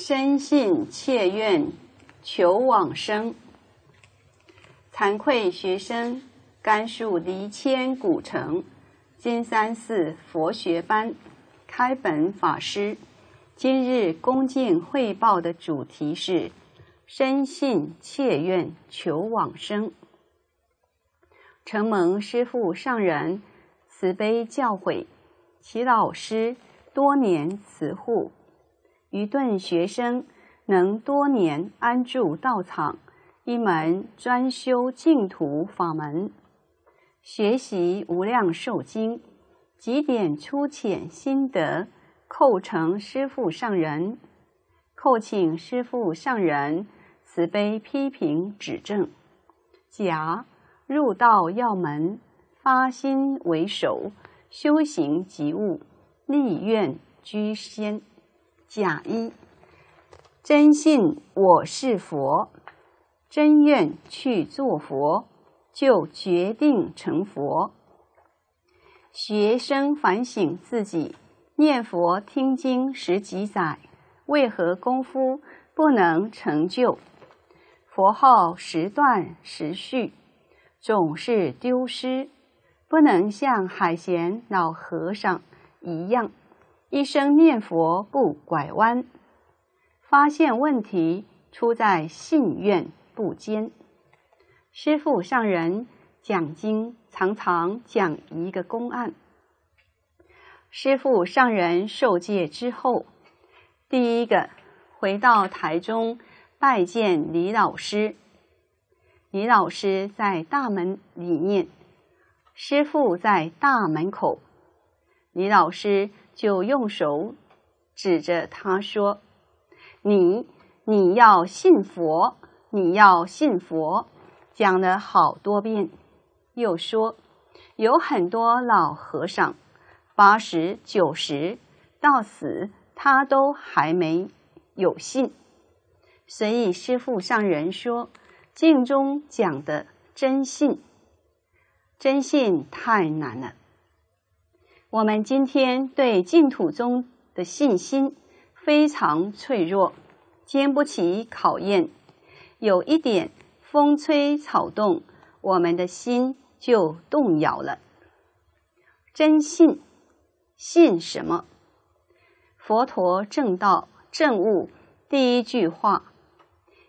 深信切愿求往生，惭愧学生，甘肃离谦古城金山寺佛学班开本法师，今日恭敬汇报的主题是深信切愿求往生。承蒙师父上人慈悲教诲，其老师多年慈护。愚钝学生能多年安住道场，一门专修净土法门，学习无量寿经，几点粗浅心得，叩成师父上人，叩请师父上人慈悲批评指正。甲入道要门，发心为首，修行即悟，立愿居先。甲一，真信我是佛，真愿去做佛，就决定成佛。学生反省自己，念佛听经十几载，为何功夫不能成就？佛号时断时续，总是丢失，不能像海贤老和尚一样。一生念佛不拐弯，发现问题出在信愿不坚。师父上人讲经常常讲一个公案。师父上人受戒之后，第一个回到台中拜见李老师。李老师在大门里面，师父在大门口。李老师。就用手指着他说：“你你要信佛，你要信佛。”讲了好多遍。又说：“有很多老和尚，八十九十到死，他都还没有信。”所以师父上人说：“经中讲的真信，真信太难了。”我们今天对净土中的信心非常脆弱，经不起考验。有一点风吹草动，我们的心就动摇了。真信，信什么？佛陀正道正悟第一句话：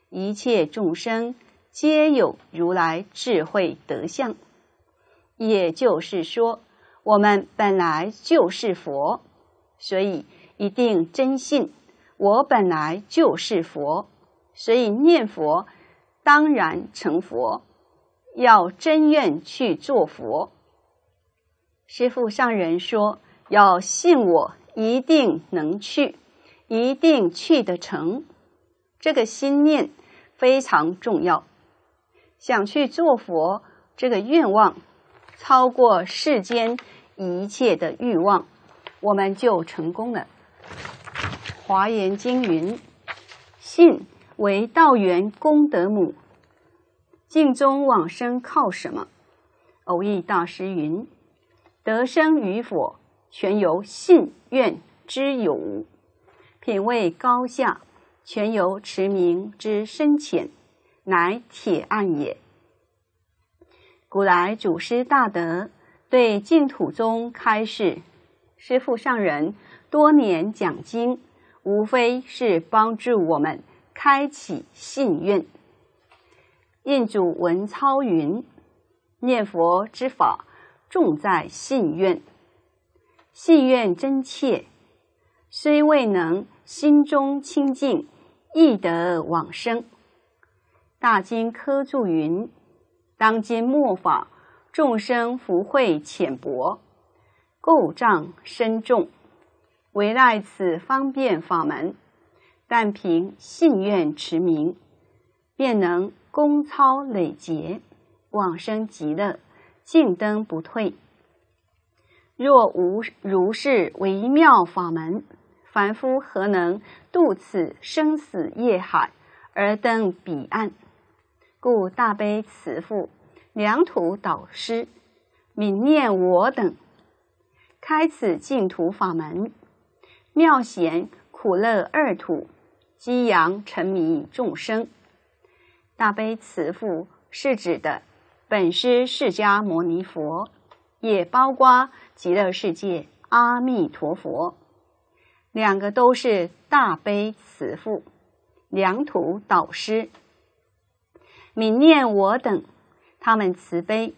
一切众生皆有如来智慧德相。也就是说。我们本来就是佛，所以一定真信。我本来就是佛，所以念佛当然成佛。要真愿去做佛。师父上人说：“要信我，一定能去，一定去得成。”这个心念非常重要。想去做佛，这个愿望。超过世间一切的欲望，我们就成功了。华严经云：“信为道源功德母。”净中往生靠什么？偶益大师云：“得生与否，全由信愿之有；品位高下，全由持名之深浅，乃铁案也。”古来祖师大德对净土宗开示，师父上人多年讲经，无非是帮助我们开启信愿。印主文操云：“念佛之法，重在信愿。信愿真切，虽未能心中清净，亦得往生。”大经科注云。当今末法，众生福慧浅薄，垢障深重，唯赖此方便法门，但凭信愿持名，便能功操累劫，往生极乐，尽灯不退。若无如是微妙法门，凡夫何能渡此生死业海而登彼岸？故大悲慈父、良土导师、悯念我等，开此净土法门，妙贤苦乐二土，激扬沉迷众生。大悲慈父是指的本师释迦牟尼佛，也包括极乐世界阿弥陀佛，两个都是大悲慈父，良土导师。悯念我等，他们慈悲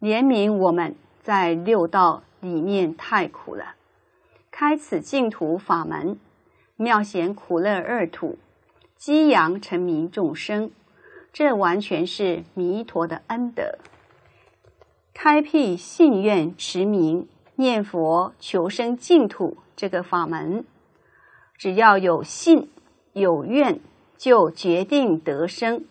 怜悯我们，在六道里面太苦了，开此净土法门，妙显苦乐二土，激扬沉迷众生，这完全是弥陀的恩德。开辟信愿持名念佛求生净土这个法门，只要有信有愿，就决定得生。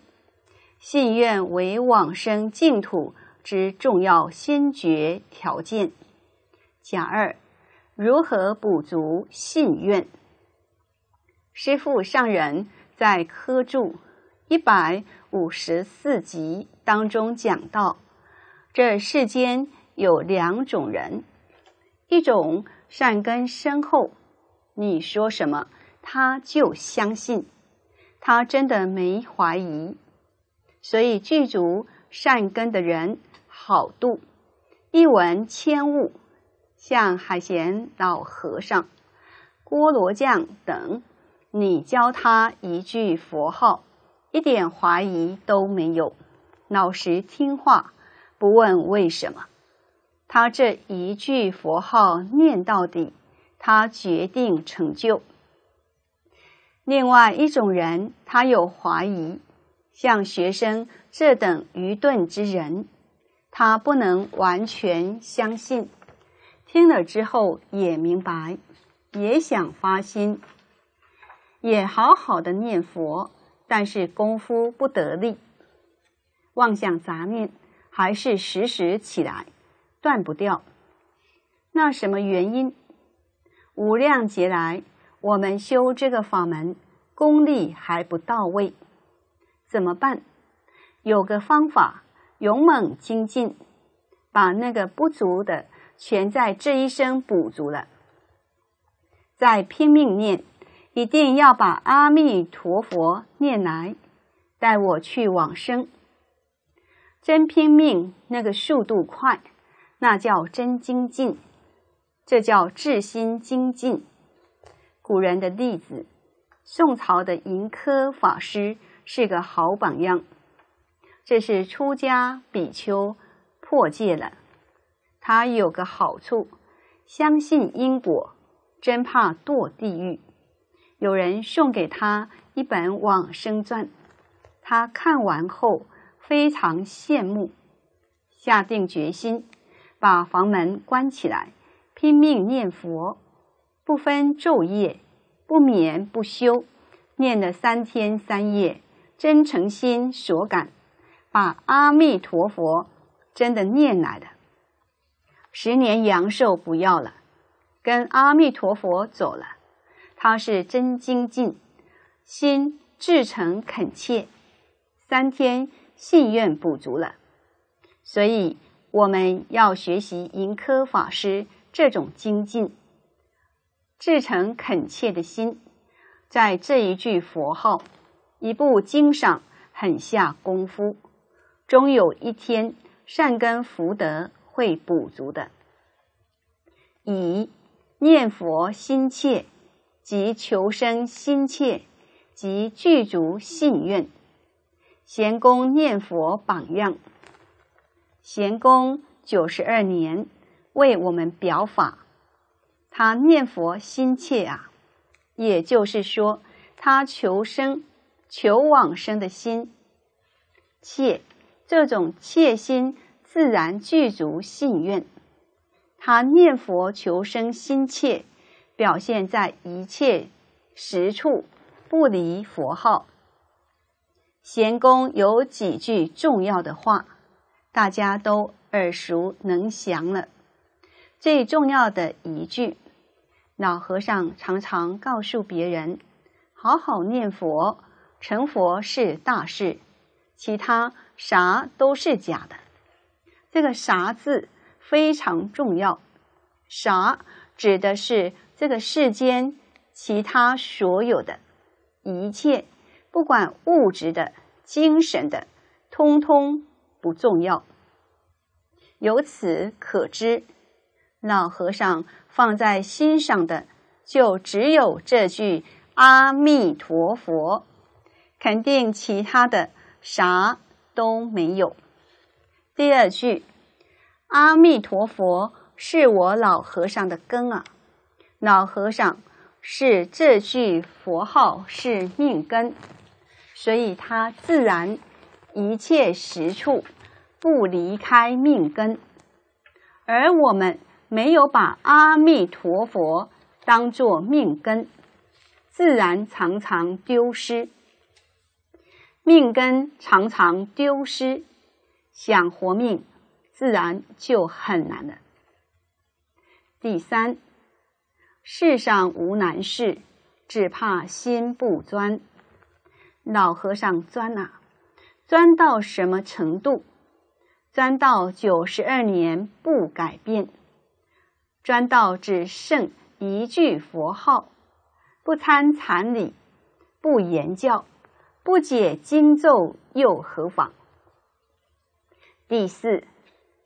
信愿为往生净土之重要先决条件。甲二，如何补足信愿？师父上人在科注一百五十四集当中讲到，这世间有两种人，一种善根深厚，你说什么他就相信，他真的没怀疑。所以，具足善根的人好度，一闻千物，像海贤老和尚、郭罗匠等，你教他一句佛号，一点怀疑都没有，老实听话，不问为什么，他这一句佛号念到底，他决定成就。另外一种人，他有怀疑。像学生这等愚钝之人，他不能完全相信。听了之后也明白，也想发心，也好好的念佛，但是功夫不得力，妄想杂念还是时时起来，断不掉。那什么原因？无量劫来，我们修这个法门，功力还不到位。怎么办？有个方法，勇猛精进，把那个不足的全在这一生补足了。再拼命念，一定要把阿弥陀佛念来，带我去往生。真拼命，那个速度快，那叫真精进，这叫至心精进。古人的例子，宋朝的盈科法师。是个好榜样。这是出家比丘破戒了。他有个好处，相信因果，真怕堕地狱。有人送给他一本《往生传》，他看完后非常羡慕，下定决心把房门关起来，拼命念佛，不分昼夜，不眠不休，念了三天三夜。真诚心所感，把阿弥陀佛真的念来了，十年阳寿不要了，跟阿弥陀佛走了。他是真精进，心至诚恳切，三天信愿补足了。所以我们要学习盈科法师这种精进、至诚恳切的心，在这一句佛号。一部经上很下功夫，终有一天善根福德会补足的。以念佛心切，及求生心切，及具足信愿。贤公念佛榜样，贤公九十二年为我们表法，他念佛心切啊，也就是说他求生。求往生的心切，这种切心自然具足信愿。他念佛求生心切，表现在一切实处不离佛号。贤公有几句重要的话，大家都耳熟能详了。最重要的一句，老和尚常常告诉别人：好好念佛。成佛是大事，其他啥都是假的。这个“啥”字非常重要，“啥”指的是这个世间其他所有的，一切不管物质的、精神的，通通不重要。由此可知，老和尚放在心上的，就只有这句“阿弥陀佛”，肯定其他的啥都没有。第二句“阿弥陀佛”是我老和尚的根啊，老和尚是这句佛号是命根，所以他自然一切实处。不离开命根，而我们没有把阿弥陀佛当作命根，自然常常丢失。命根常常丢失，想活命，自然就很难了。第三，世上无难事，只怕心不专。老和尚钻啊，钻到什么程度？钻到九十二年不改变，钻到只剩一句佛号，不参禅理，不言教，不解经咒又何妨？第四，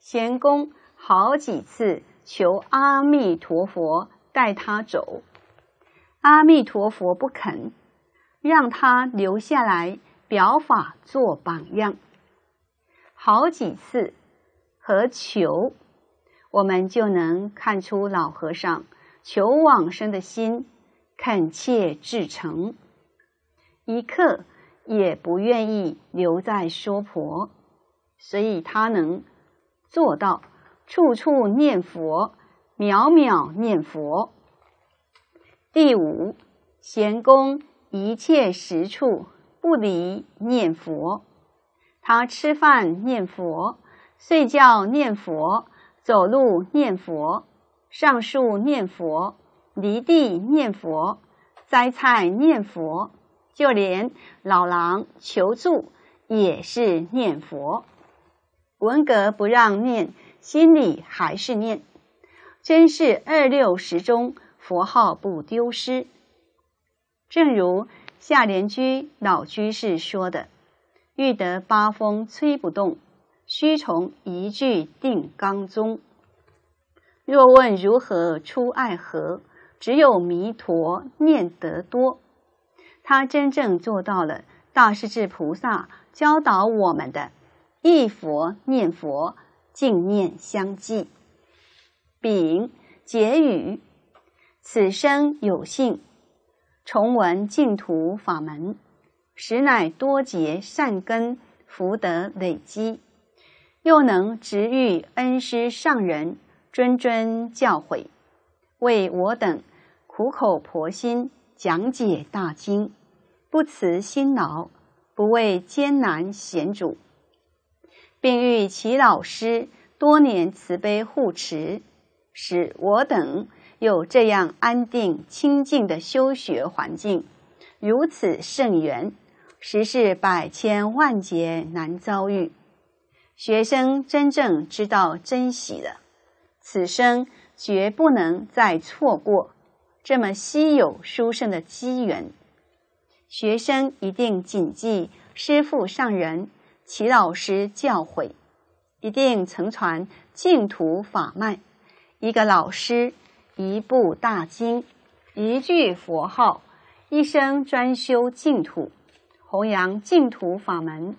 贤公好几次求阿弥陀佛带他走，阿弥陀佛不肯，让他留下来表法做榜样。好几次和求，我们就能看出老和尚求往生的心恳切至诚，一刻也不愿意留在娑婆，所以他能做到处处念佛，秒秒念佛。第五，贤公一切时处不离念佛。他吃饭念佛，睡觉念佛，走路念佛，上树念佛，离地念佛，摘菜念佛，就连老狼求助也是念佛。文革不让念，心里还是念，真是二六十中佛号不丢失。正如下联居老居士说的。欲得八风吹不动，须从一句定缸中。若问如何出爱河，只有弥陀念得多。他真正做到了大势至菩萨教导我们的一佛念佛，净念相继。丙结语：此生有幸重闻净土法门。实乃多结善根福德累积，又能直遇恩师上人谆谆教诲，为我等苦口婆心讲解大经，不辞辛劳，不畏艰难险阻，并遇其老师多年慈悲护持，使我等有这样安定清净的修学环境，如此圣缘。实是百千万劫难遭遇，学生真正知道珍惜了，此生绝不能再错过这么稀有殊胜的机缘。学生一定谨记师父上人、齐老师教诲，一定承传净土法脉。一个老师，一部大经，一句佛号，一生专修净土。弘扬净土法门，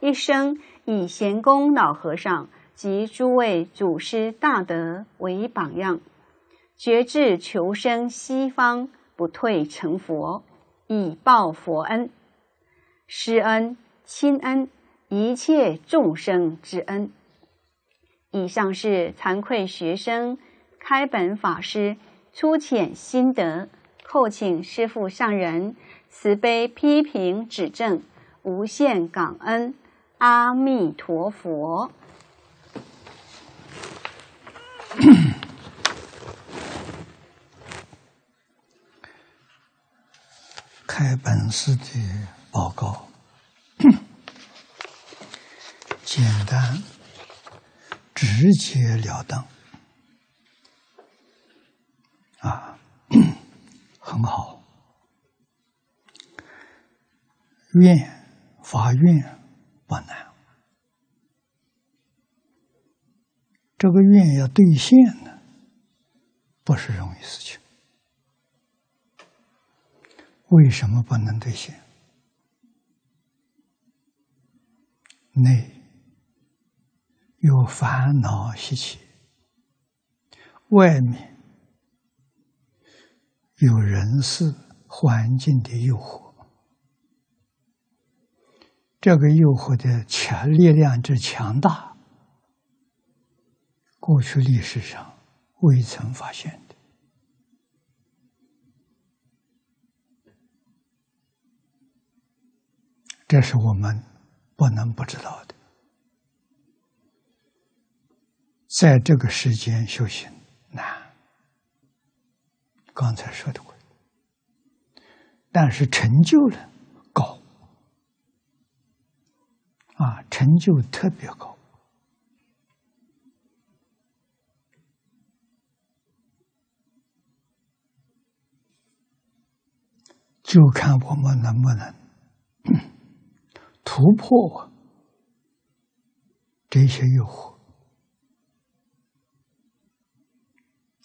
一生以贤公老和尚及诸位祖师大德为榜样，决志求生西方，不退成佛，以报佛恩、师恩、亲恩，一切众生之恩。以上是惭愧学生开本法师粗浅心得，叩请师父上人。慈悲批评指正，无限感恩，阿弥陀佛。开本师的报告，简单、直截了当，啊，很好。愿发愿不难，这个愿要兑现呢，不是容易事情。为什么不能兑现？内有烦恼习气，外面有人事环境的诱惑，这个诱惑的强力量之强大，过去历史上未曾发现。这是我们。不能不知道的，在这个时间修行难。刚才说的过，但是成就了高啊，成就特别高，就看我们能不能。突破这些诱惑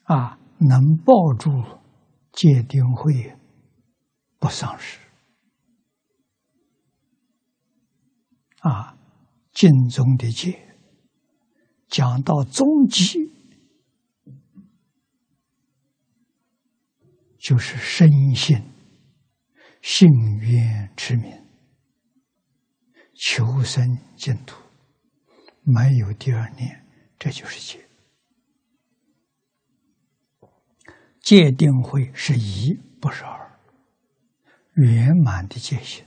啊，能抱住戒定慧不丧失啊，经中的戒讲到终极，就是深信信愿持名。求生净土，没有第二念，这就是戒。戒定慧是一，不是二，圆满的戒心，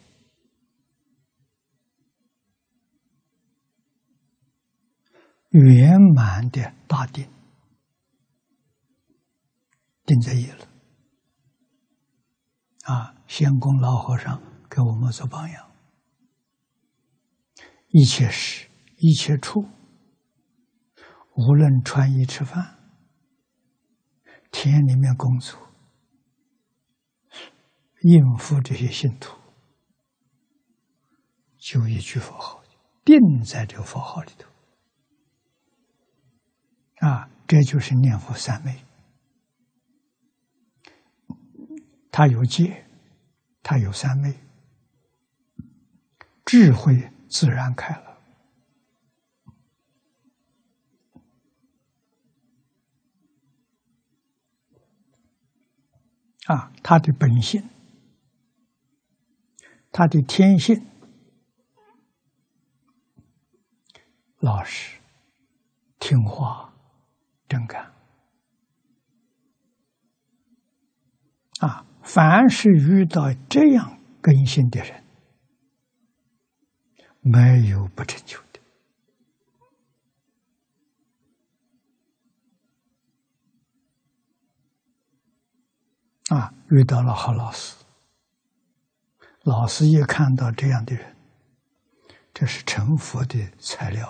圆满的大定，定在一了。啊，仙公老和尚给我们做榜样。一切时，一切处，无论穿衣吃饭、田里面工作、应付这些信徒，就一句佛号，定在这个佛号里头。啊，这就是念佛三昧。他有戒，他有三昧，智慧。自然开了啊！他的本性，他的天性，老实、听话、真干啊！凡是遇到这样根性的人。没有不成就的啊！遇到了好老师，老师一看到这样的人，这是成佛的材料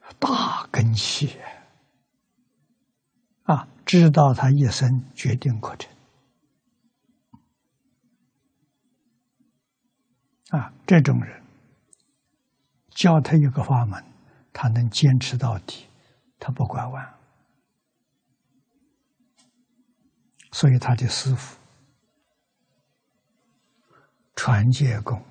啊，大根器啊！知道他一生决定过程。啊，这种人教他一个法门，他能坚持到底，他不拐弯。所以他的师傅传戒功，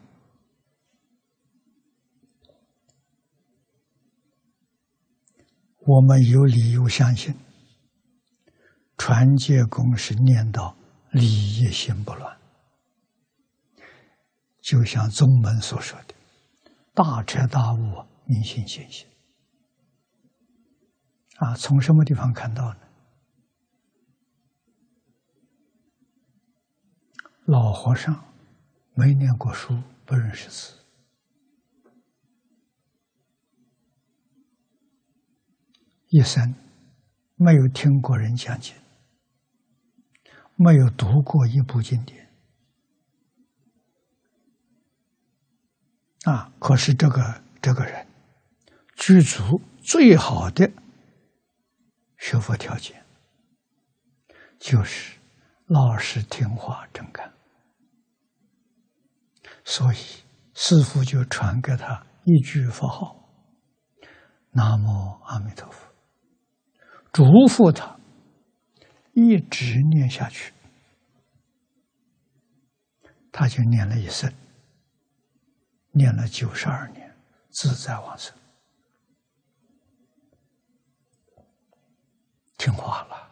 我们有理由相信，传戒功是念到理业心不乱。就像宗门所说的“大彻大悟，明心见性”，啊，从什么地方看到呢？老和尚没念过书，不认识字，一生没有听过人讲经，没有读过一部经典。啊！可是这个这个人具足最好的学佛条件，就是老实听话、真干。所以师父就传给他一句佛号：“南无阿弥陀佛”，嘱咐他一直念下去。他就念了一生，念了九十二年，自在往生，听话了。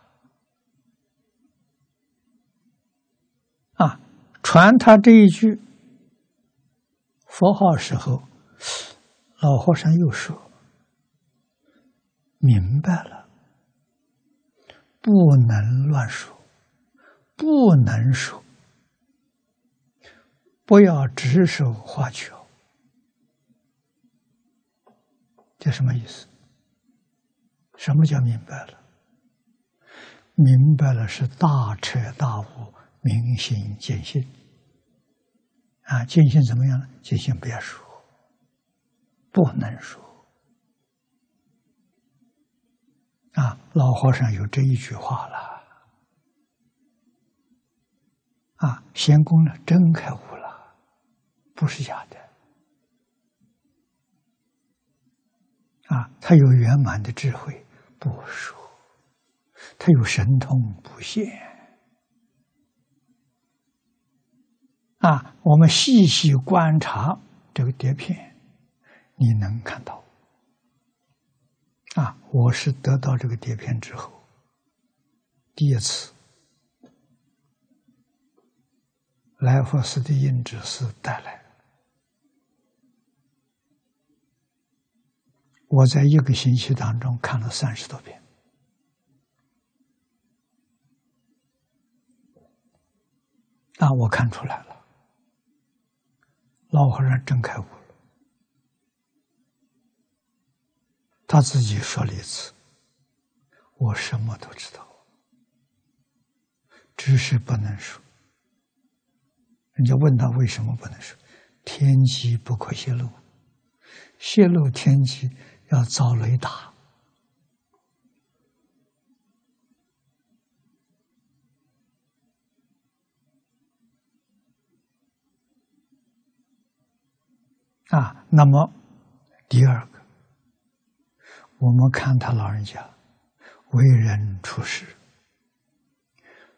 啊，传他这一句佛号时候，老和尚又说：“明白了，不能乱说，不能说。”不要指手画脚，这什么意思？什么叫明白了？明白了是大彻大悟、明心见性。啊，见性怎么样呢？见性不要说，不能说。啊，老和尚有这一句话了。啊，仙公呢，真开悟了。不是假的，啊，他有圆满的智慧，不说；他有神通，不现。啊，我们细细观察这个碟片，你能看到。啊，我是得到这个碟片之后，第一次。来佛寺的印指是带来。我在一个星期当中看了三十多遍，啊，我看出来了，老和尚真开悟了。他自己说了一次：“我什么都知道，只是不能说。”人家问他为什么不能说，天机不可泄露，泄露天机。要遭雷打啊！那么第二个，我们看他老人家为人处事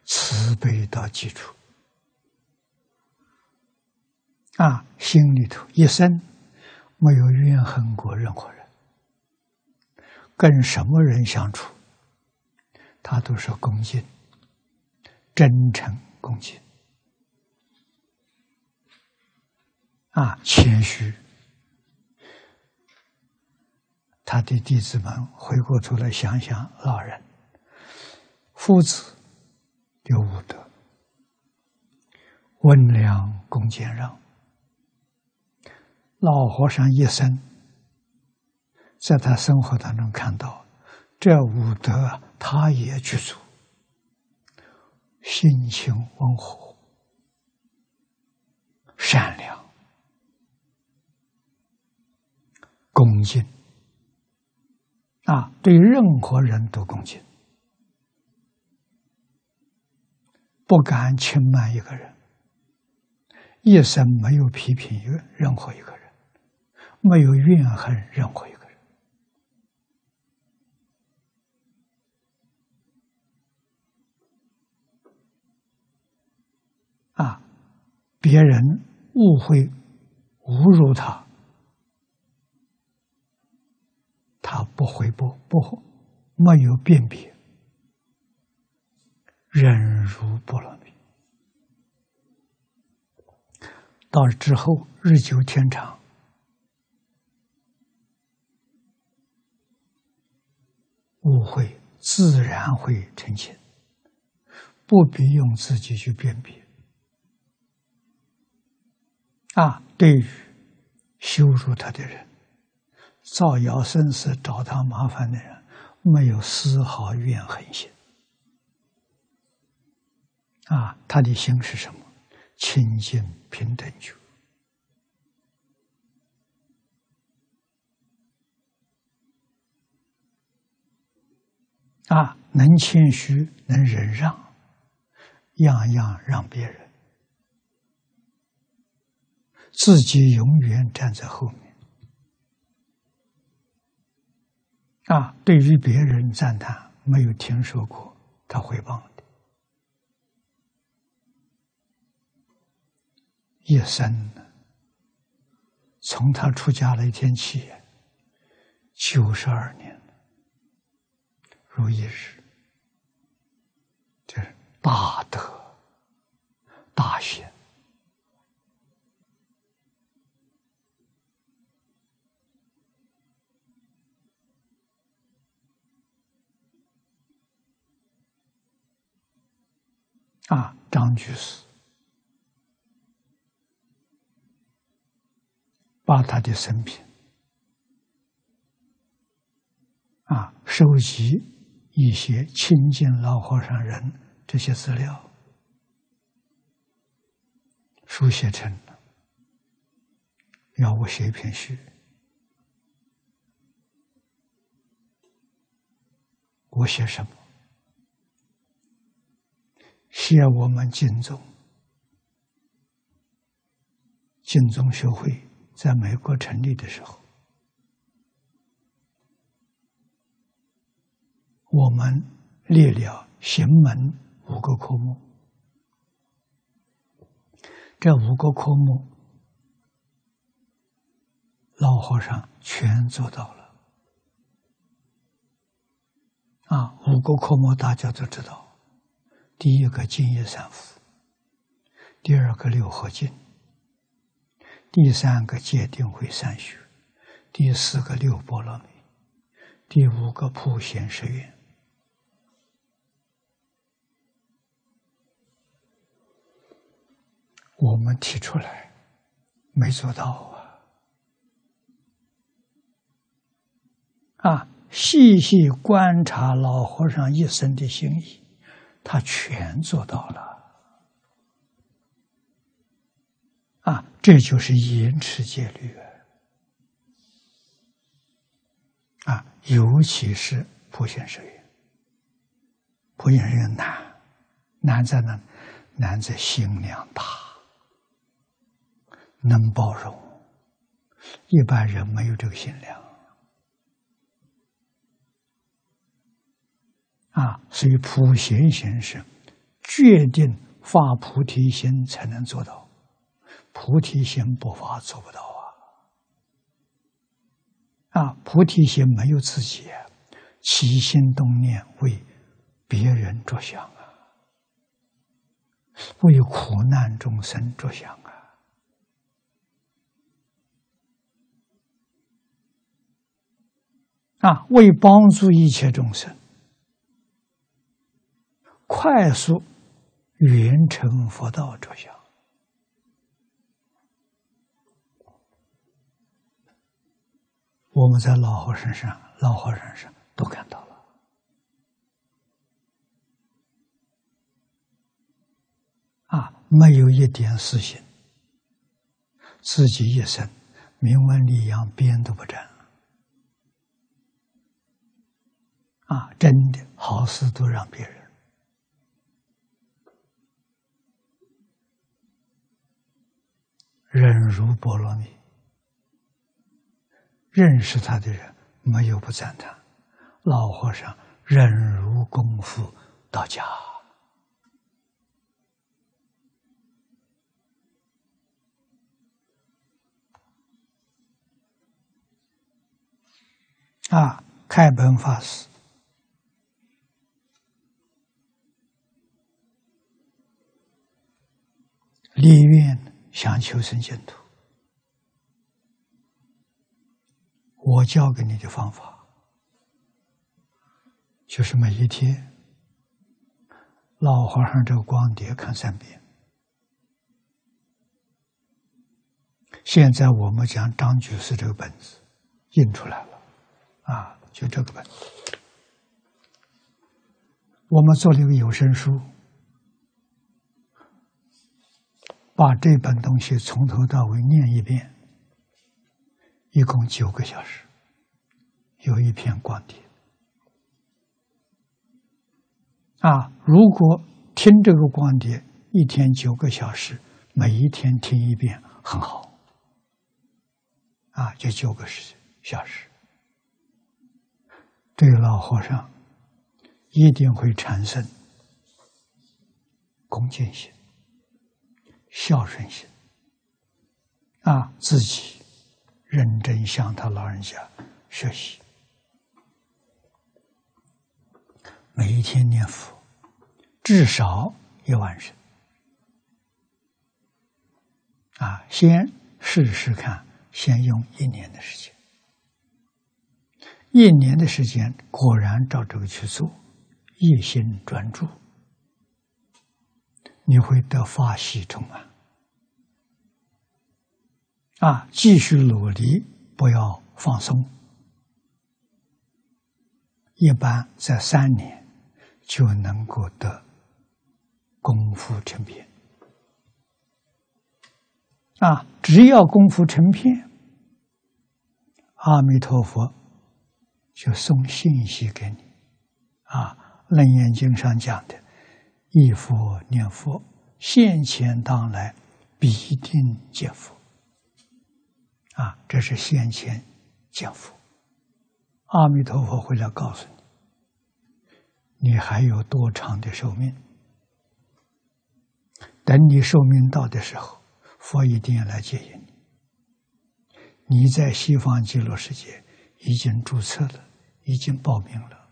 慈悲到基础啊，心里头一生没有怨恨过任何人。跟什么人相处，他都是恭敬、真诚、恭敬啊，谦虚。他的弟子们回过头来想想，老人、夫子有五德：温良恭俭让。老和尚一生。在他生活当中看到这五德，他也具足，心情温和、善良、恭敬。啊，对任何人都恭敬，不敢轻慢一个人，一生没有批评任任何一个人，没有怨恨任何一个。啊！别人误会、侮辱他，他不回不，不没有辨别，忍辱波罗蜜。到之后日久天长，误会自然会澄清，不必用自己去辨别。啊，对于羞辱他的人、造谣生事、找他麻烦的人，没有丝毫怨恨心。啊，他的心是什么？清净平等觉。啊，能谦虚，能忍让，样样让别人。自己永远站在后面。啊，对于别人赞叹，没有听说过他回报的。一生，从他出家那天起，九十二年如一日，这是大德大贤。啊，张居士把他的生平啊，收集一些亲近老和尚人这些资料，书写成了。要我写一篇序，我写什么？写我们晋宗，晋宗学会在美国成立的时候，我们列了行门五个科目，这五个科目，老和尚全做到了。啊，五个科目大家都知道。第一个净业三福，第二个六合敬，第三个戒定慧三学，第四个六波罗蜜，第五个普贤十愿。我们提出来没做到啊！啊，细细观察老和尚一生的心意。他全做到了，啊，这就是严持戒律啊，尤其是普贤十愿，普贤十愿难，难在哪？难在心量大，能包容，一般人没有这个心量。啊，所以普贤先生决定发菩提心才能做到，菩提心不发做不到啊！啊，菩提心没有自己，起心动念为别人着想啊，为苦难众生着想啊，啊，为帮助一切众生。快速圆成佛道着想，我们在老和尚上、老和尚上都看到了。啊，没有一点私心，自己一生名闻利养边都不沾，啊，真的好事都让别人。忍辱波罗蜜，认识他的人没有不赞叹。老和尚忍辱功夫到家啊！开本法师立愿。想求生净土，我教给你的方法，就是每一天老和尚这个光碟看三遍。现在我们讲张居士这个本子印出来了，啊，就这个本子，我们做了一个有声书。把这本东西从头到尾念一遍，一共九个小时，有一篇光碟。啊，如果听这个光碟一天九个小时，每一天听一遍很好。啊，就九个时小时，对老和尚一定会产生恭敬心、孝顺心，啊，自己认真向他老人家学习，每一天念佛，至少一万声，啊，先试试看。先用一年的时间，一年的时间果然照这个去做，一心专注，你会得法喜充满。啊，继续努力，不要放松，一般在三年就能够得功夫成片。啊，只要功夫成片，阿弥陀佛就送信息给你。啊，《楞严经》上讲的“一佛念佛，现前当来必定见佛”。啊，这是先前见佛。阿弥陀佛回来告诉你，你还有多长的寿命？等你寿命到的时候。佛一定要来接引你。你在西方极乐世界已经注册了，已经报名了，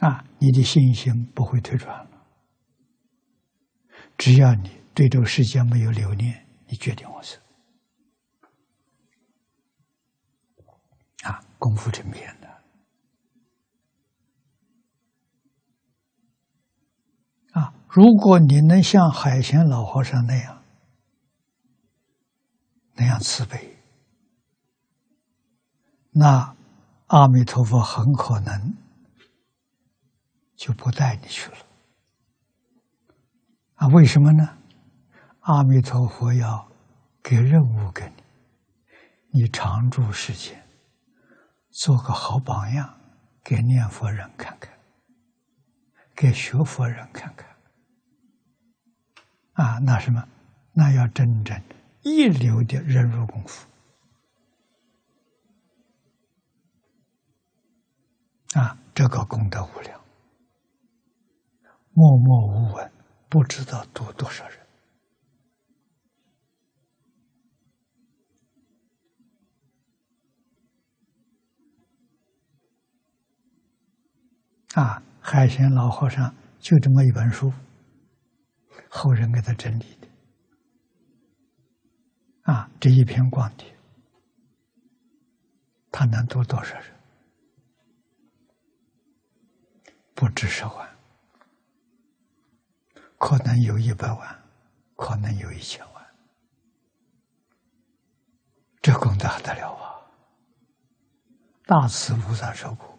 啊，你的信心不会退转了。只要你对这个世界没有留恋，你决定我是啊，功夫成片的啊。如果你能像海贤老和尚那样那样慈悲，那阿弥陀佛很可能就不带你去了。啊，为什么呢？阿弥陀佛要给任务给你，你常住世间，做个好榜样，给念佛人看看，给学佛人看看。啊，那什么，那要真正一流的忍辱功夫啊，这个功德无量，默默无闻，不知道度多少人啊！海贤老和尚就这么一本书。后人给他整理的啊，这一篇光碟，他能读多少人？不止十万，可能有一百万，可能有一千万，这功德还得了啊！大慈菩萨说过，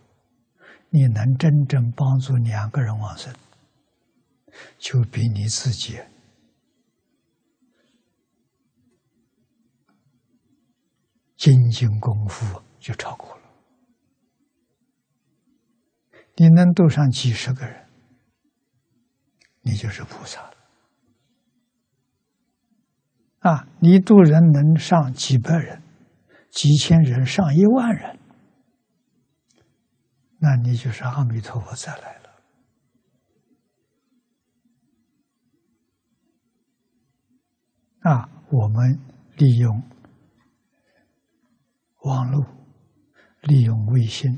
你能真正帮助两个人往生。就比你自己精进功夫就超过了。你能度上几十个人，你就是菩萨了。啊，你度人能上几百人、几千人、上一万人，那你就是阿弥陀佛再来了。啊，我们利用网络，利用微信，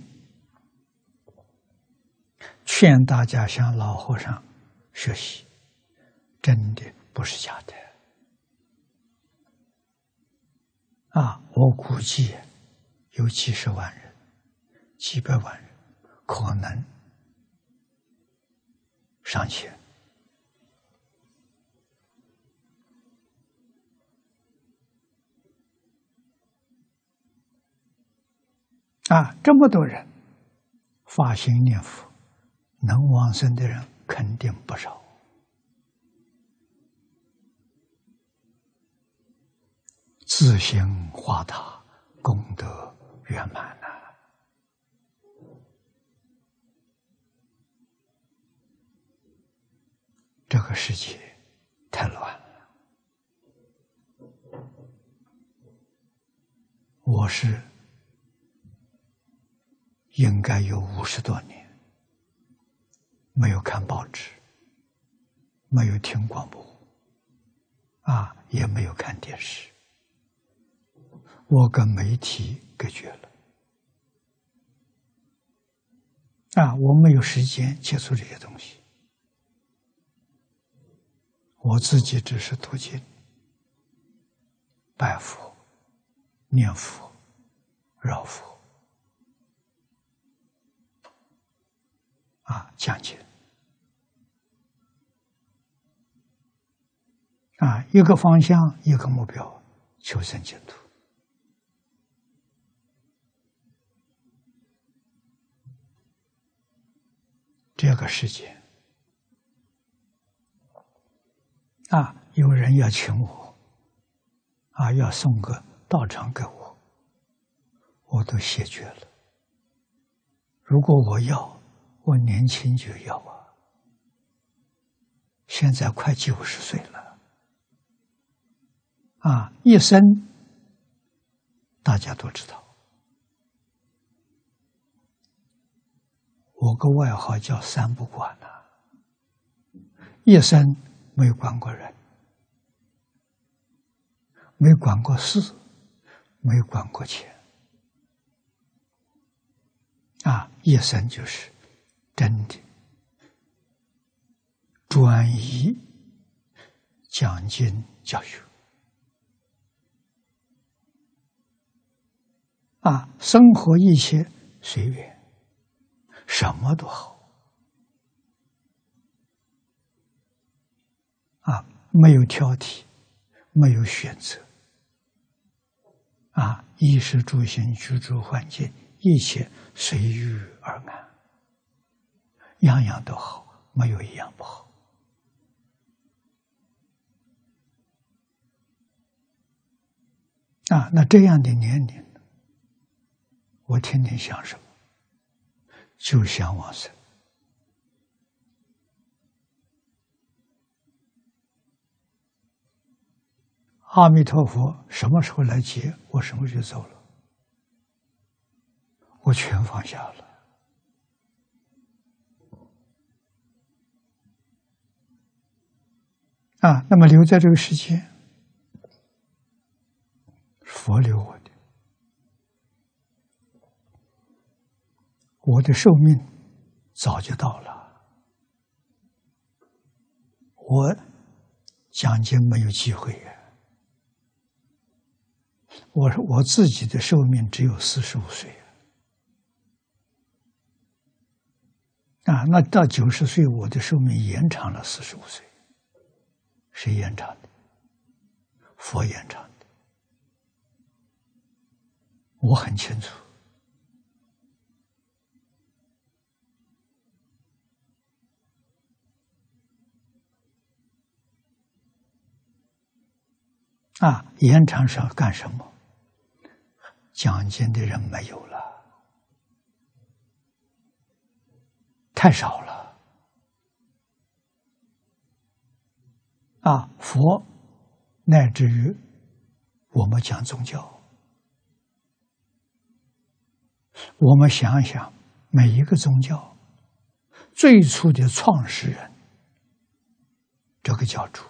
劝大家向老和尚学习，真的不是假的。啊，我估计有几十万人、几百万人，可能上千。啊，这么多人发心念佛，能往生的人肯定不少。自行化他，功德圆满呐。这个世界太乱了。我是应该有五十多年没有看报纸，没有听广播，啊，也没有看电视，我跟媒体隔绝了，啊，我没有时间接触这些东西，我自己只是途径。拜佛、念佛、绕佛啊，讲解啊，一个方向，一个目标，求生净土。这个世界啊，有人要请我。啊，要送个道场给我，我都谢绝了。如果我要，我年轻就要啊。现在快九十岁了，啊，一生大家都知道，我个外号叫三不管呐，一生没有管过人。没管过事，没有管过钱，啊，一生就是真的。专一讲经教学，啊，生活一切随缘，什么都好，啊，没有挑剔，没有选择。啊，衣食住行、居住环境，一切随遇而安，样样都好，没有一样不好。啊，那这样的年龄，我天天想什么？就想往生。阿弥陀佛，什么时候来接我，什么时候就走了，我全放下了。啊，那么留在这个世界，佛留我的，我的寿命早就到了，我讲经没有机会呀。我说我自己的寿命只有四十五岁啊，那到九十岁，我的寿命延长了四十五岁，谁延长的？佛延长的，我很清楚。啊，延长是要干什么？讲经的人没有了，太少了。啊，佛乃至于我们讲宗教，我们想一想，每一个宗教最初的创始人，这个教主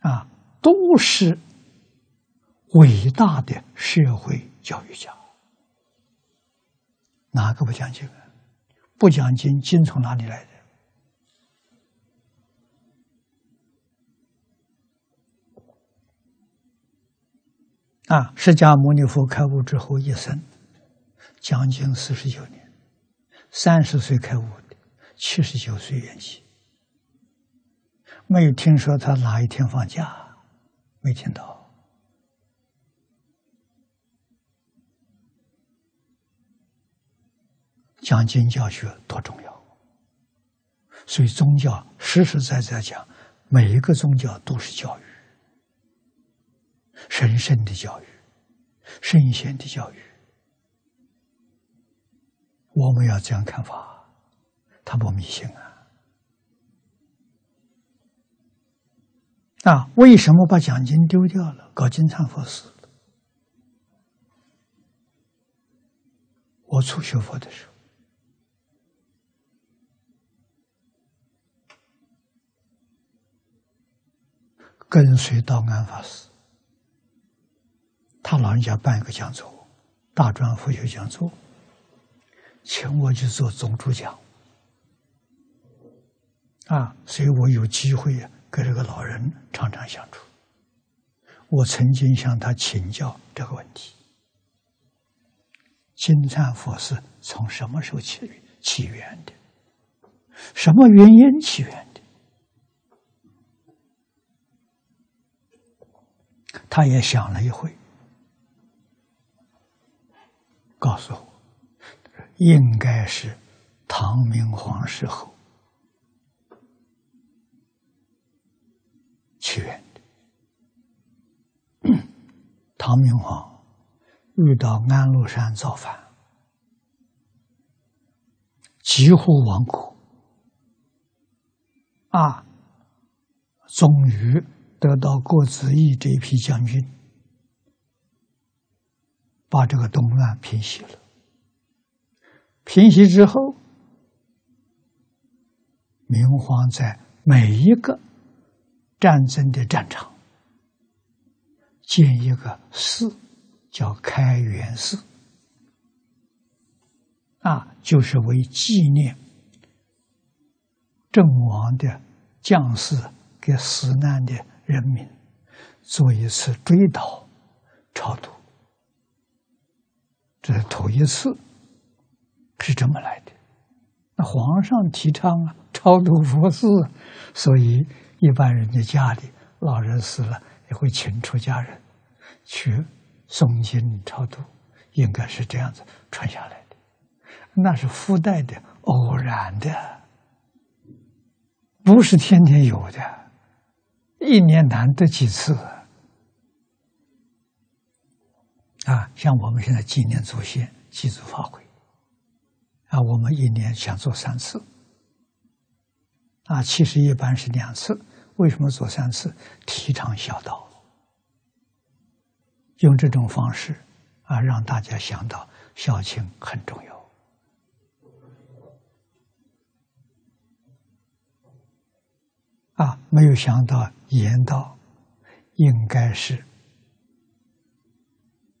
啊，都是。伟大的社会教育家，哪个不讲经啊？不讲经，经从哪里来的？啊，释迦牟尼佛开悟之后一生讲经四十九年，三十岁开悟的，七十九岁圆寂，没有听说他哪一天放假，没听到。讲经教学多重要，所以宗教实实在在讲，每一个宗教都是教育，神圣的教育，圣贤的教育。我们要这样看法，他不迷信啊！啊，为什么把奖金丢掉了？搞金蝉佛寺。我初学佛的时候，跟随道安法师，他老人家办一个讲座，大专佛学讲座，请我去做总主讲。啊，所以我有机会呀跟这个老人常常相处。我曾经向他请教这个问题：金蝉佛是从什么时候起起源的？什么原因起源的？他也想了一会，告诉我，应该是唐明皇时候。起源的。唐明皇遇到安禄山造反，几乎亡国，啊，终于得到郭子仪这一批将军，把这个动乱平息了。平息之后，明皇在每一个。战争的战场，建一个寺，叫开元寺，啊，就是为纪念阵亡的将士给死难的人民做一次追悼超度。这是头一次是这么来的。那皇上提倡啊，超度佛寺，所以。一般人家家里老人死了，也会请出家人去诵经超度，应该是这样子传下来的。那是附带的、偶然的，不是天天有的，一年难得几次。啊，像我们现在纪念祖先、祭祖法会，啊，我们一年想做三次，啊，其实一般是两次。为什么做三次？提倡孝道，用这种方式啊，让大家想到孝亲很重要。啊，没有想到言道应该是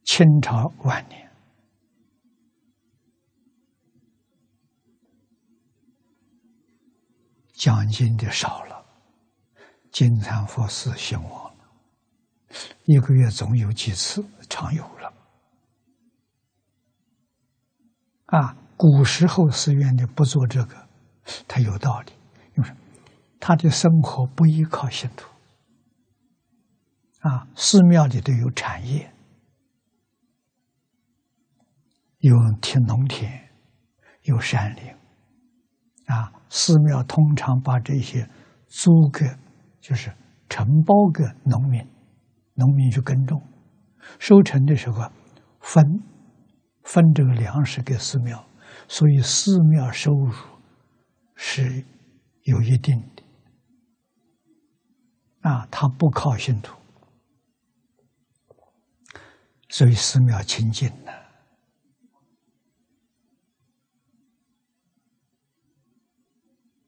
清朝晚年，讲经的少了。经常佛寺兴旺，一个月总有几次，常有了。啊，古时候寺院的不做这个，他有道理，因为他的生活不依靠信徒。啊，寺庙里都有产业，有田农田，有山林。啊，寺庙通常把这些租给。就是承包给农民，农民去耕种，收成的时候分分这个粮食给寺庙，所以寺庙收入是有一定的啊，他不靠信徒，所以寺庙清净了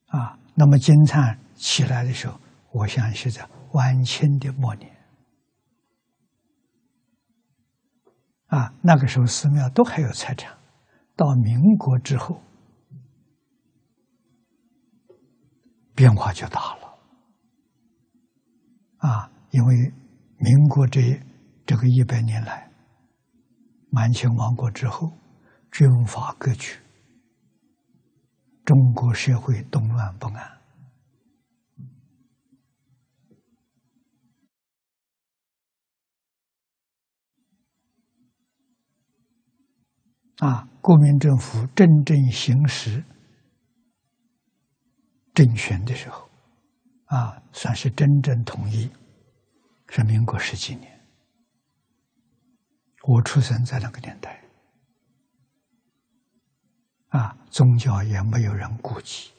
啊。那么金灿起来的时候。我想是在晚清的末年，啊，那个时候寺庙都还有财产。到民国之后，变化就大了，啊，因为民国这这个一百年来，满清亡国之后，军阀割据，中国社会动乱不安。啊，国民政府真正行使政权的时候，啊，算是真正统一，是民国十几年。我出生在那个年代，啊，宗教也没有人顾及，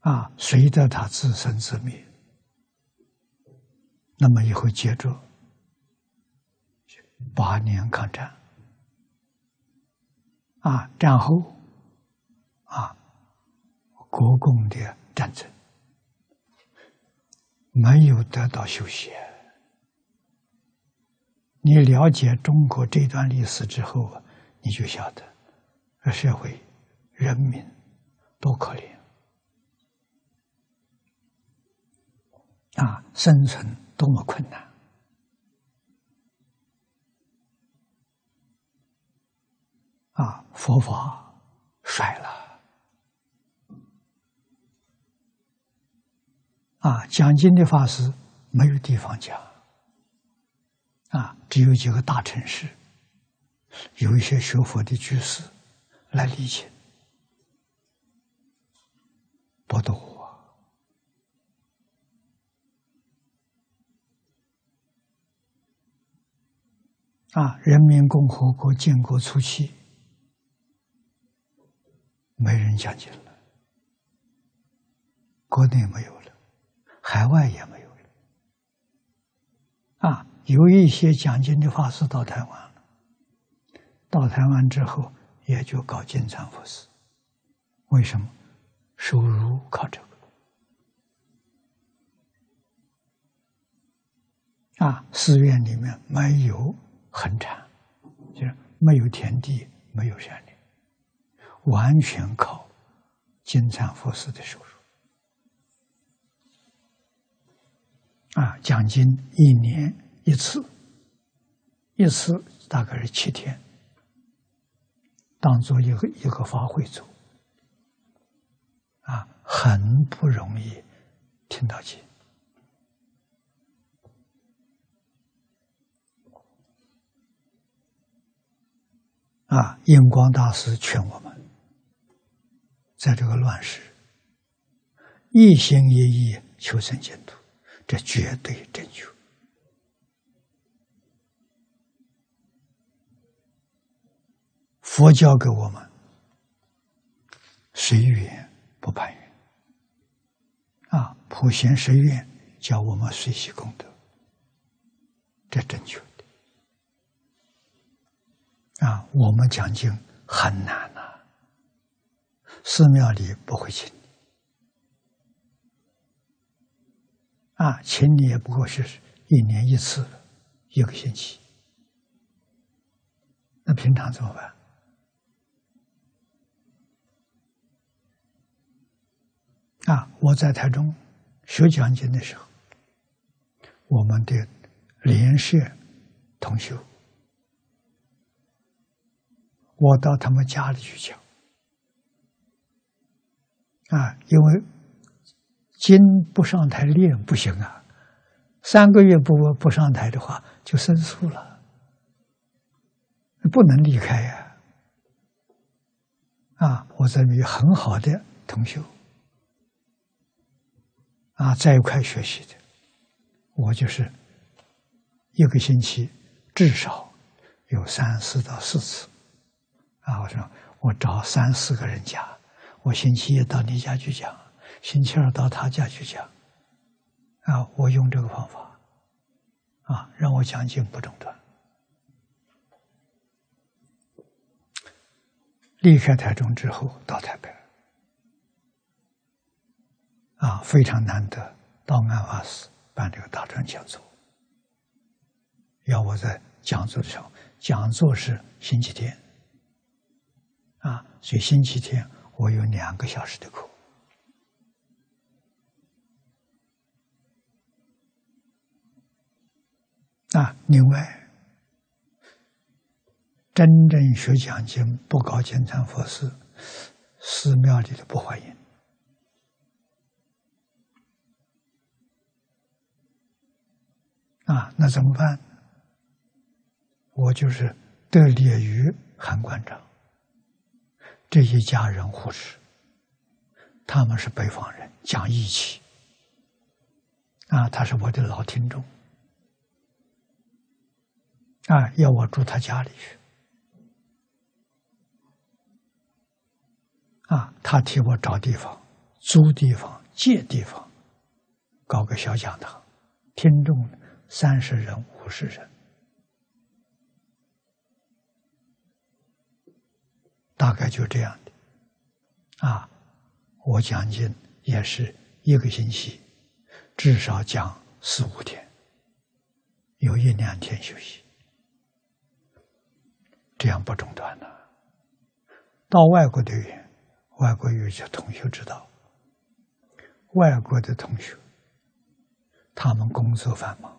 啊，随着他自生自灭，那么以后接着八年抗战，啊，战后，啊，国共的战争。没有得到休息。你了解中国这段历史之后，你就晓得，这社会人民多可怜。啊，生存多么困难。啊！佛法衰了啊！讲经的法师没有地方讲。啊，只有几个大城市，有一些学佛的居士来理解，不多啊！人民共和国建国初期，没人讲经了，国内没有了，海外也没有了，啊。有一些讲经的法师到台湾了，到台湾之后也就搞金蝉佛寺。为什么？收入靠这个。啊，寺院里面没有恒禅，就是没有田地，没有山，完全靠金蝉佛寺的收入。啊，奖金一年。一次，一次大概是七天，当做一个一个法会做，啊，很不容易听到经。啊，印光大师劝我们，在这个乱世，一心一意求生净土，这绝对正确。佛教给我们随缘不攀缘啊，普贤随愿教我们随喜功德，这正确的啊。我们讲经很难呐，寺庙里不会请你啊，请你也不过是一年一次，一个星期，那平常怎么办？啊！我在台中学讲经的时候，我们的连社同学，我到他们家里去讲。啊，因为经不上台练不行啊，三个月不不上台的话就生疏了，不能离开呀。啊，我这里有很好的同学。啊，在一块学习的，我就是一个星期至少有三四到四次。啊，我说我找三四个人讲，我星期一到你家去讲，星期二到他家去讲。啊，我用这个方法，啊，让我讲经不中断。离开台中之后，到台北。啊，非常难得，到安法寺办这个大专讲座，要我在讲座的时候，讲座是星期天，啊，所以星期天我有两个小时的课，啊，另外，真正学讲经不搞金蝉佛寺，寺庙里的不欢迎。啊，那怎么办？我就是得力于韩馆长这一家人护士，他们是北方人，讲义气。啊，他是我的老听众，啊，要我住他家里去，啊，他替我找地方，租地方、借地方，搞个小讲堂，听众三十人、五十人，大概就这样的。啊，我讲经也是一个星期，至少讲四五天，有一两天休息，这样不中断的。到外国的，外国有些同学知道，外国的同学，他们工作繁忙，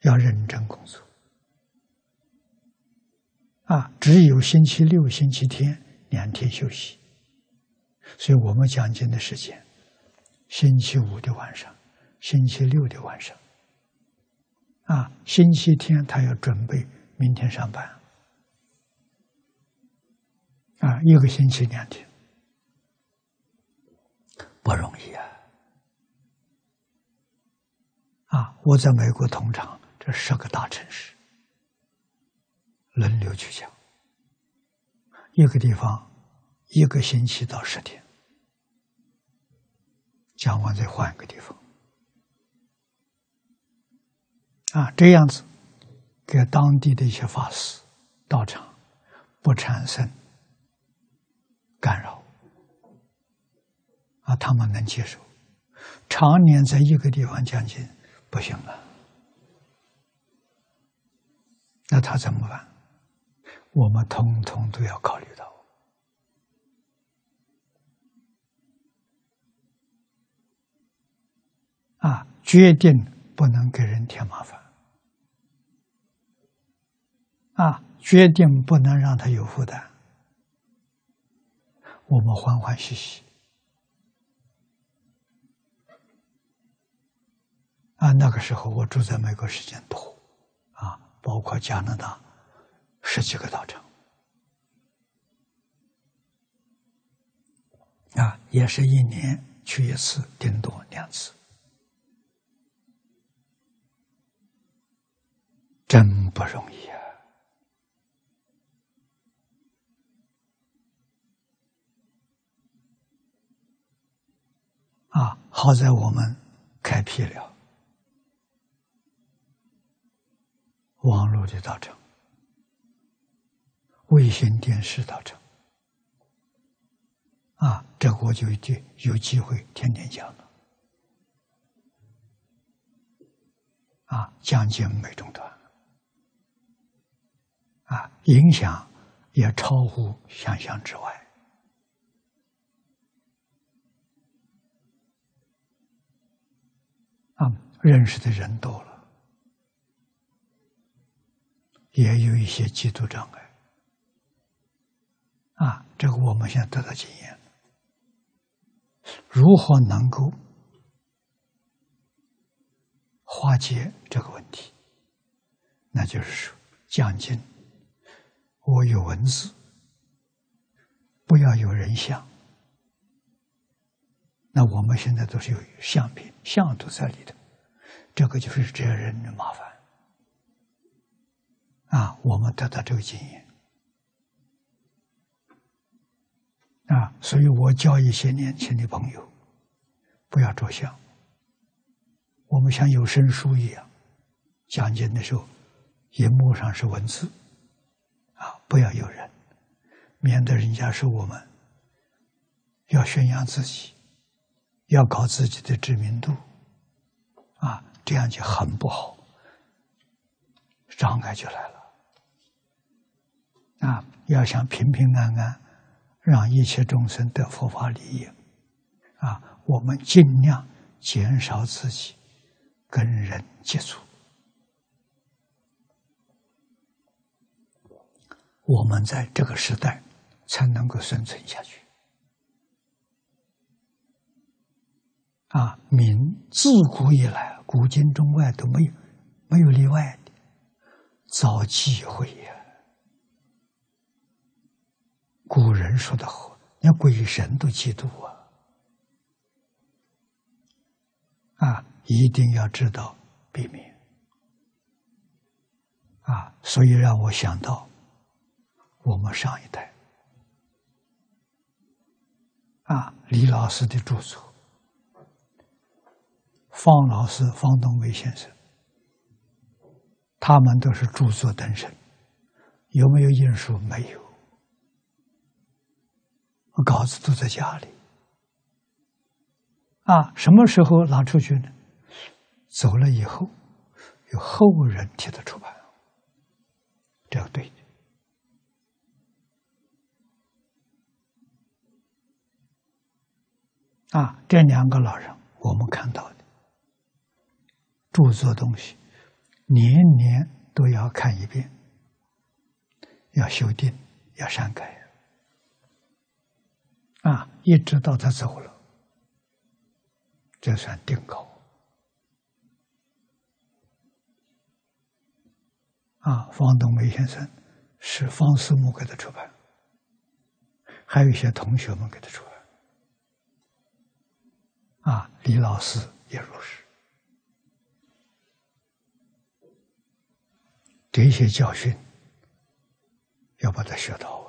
要认真工作，啊，只有星期六、星期天两天休息，所以我们讲经的时间，星期五的晚上，星期六的晚上，啊，星期天他要准备明天上班。啊，一个星期两天，不容易啊！啊，我在美国通常这十个大城市轮流去讲，一个地方一个星期到十天，讲完再换一个地方，啊，这样子给当地的一些法师道场不产生。干扰啊，他们能接受。常年在一个地方讲经不行了，那他怎么办？我们通通都要考虑到啊，决定不能给人添麻烦啊，决定不能让他有负担。我们欢欢喜喜啊！那个时候我住在美国时间多啊，包括加拿大十几个道场啊，也是一年去一次，顶多两次，真不容易啊！啊，好在我们开辟了网络的道场、卫星电视道场，啊，这我就就有机会天天讲了，啊，讲经没中断，啊，影响也超乎想象之外。啊，认识的人多了，也有一些基督障碍。啊，这个我们现在得到经验，如何能够化解这个问题？那就是说，讲经，我有文字，不要有人像。那我们现在都是有相片，相都在里头，这个就是这些人的麻烦啊！我们得到这个经验啊，所以我教一些年轻的朋友，不要着相，我们像有声书一样讲经的时候，荧幕上是文字啊，不要有人，免得人家说我们要宣扬自己。要搞自己的知名度，啊，这样就很不好，障碍就来了。啊，要想平平安安，让一切众生得佛法利益，啊，我们尽量减少自己跟人接触，我们在这个时代才能够生存下去。啊，民自古以来，古今中外都没有没有例外的，造忌讳呀。古人说的好，连鬼神都嫉妒啊！啊，一定要知道避免。啊，所以让我想到我们上一代。啊，李老师的著作，方老师、方东梅先生，他们都是著作等身，有没有印书？没有，我稿子都在家里。啊，什么时候拿出去呢？走了以后，有后人替他出版，这样对。啊，这两个老人，我们看到的著作东西，年年都要看一遍，要修订，要删改，啊，一直到他走了。这算定稿啊！方东梅先生是方思木给他出版，还有一些同学们给他出版啊。李老师也如是，这些教训要把它学到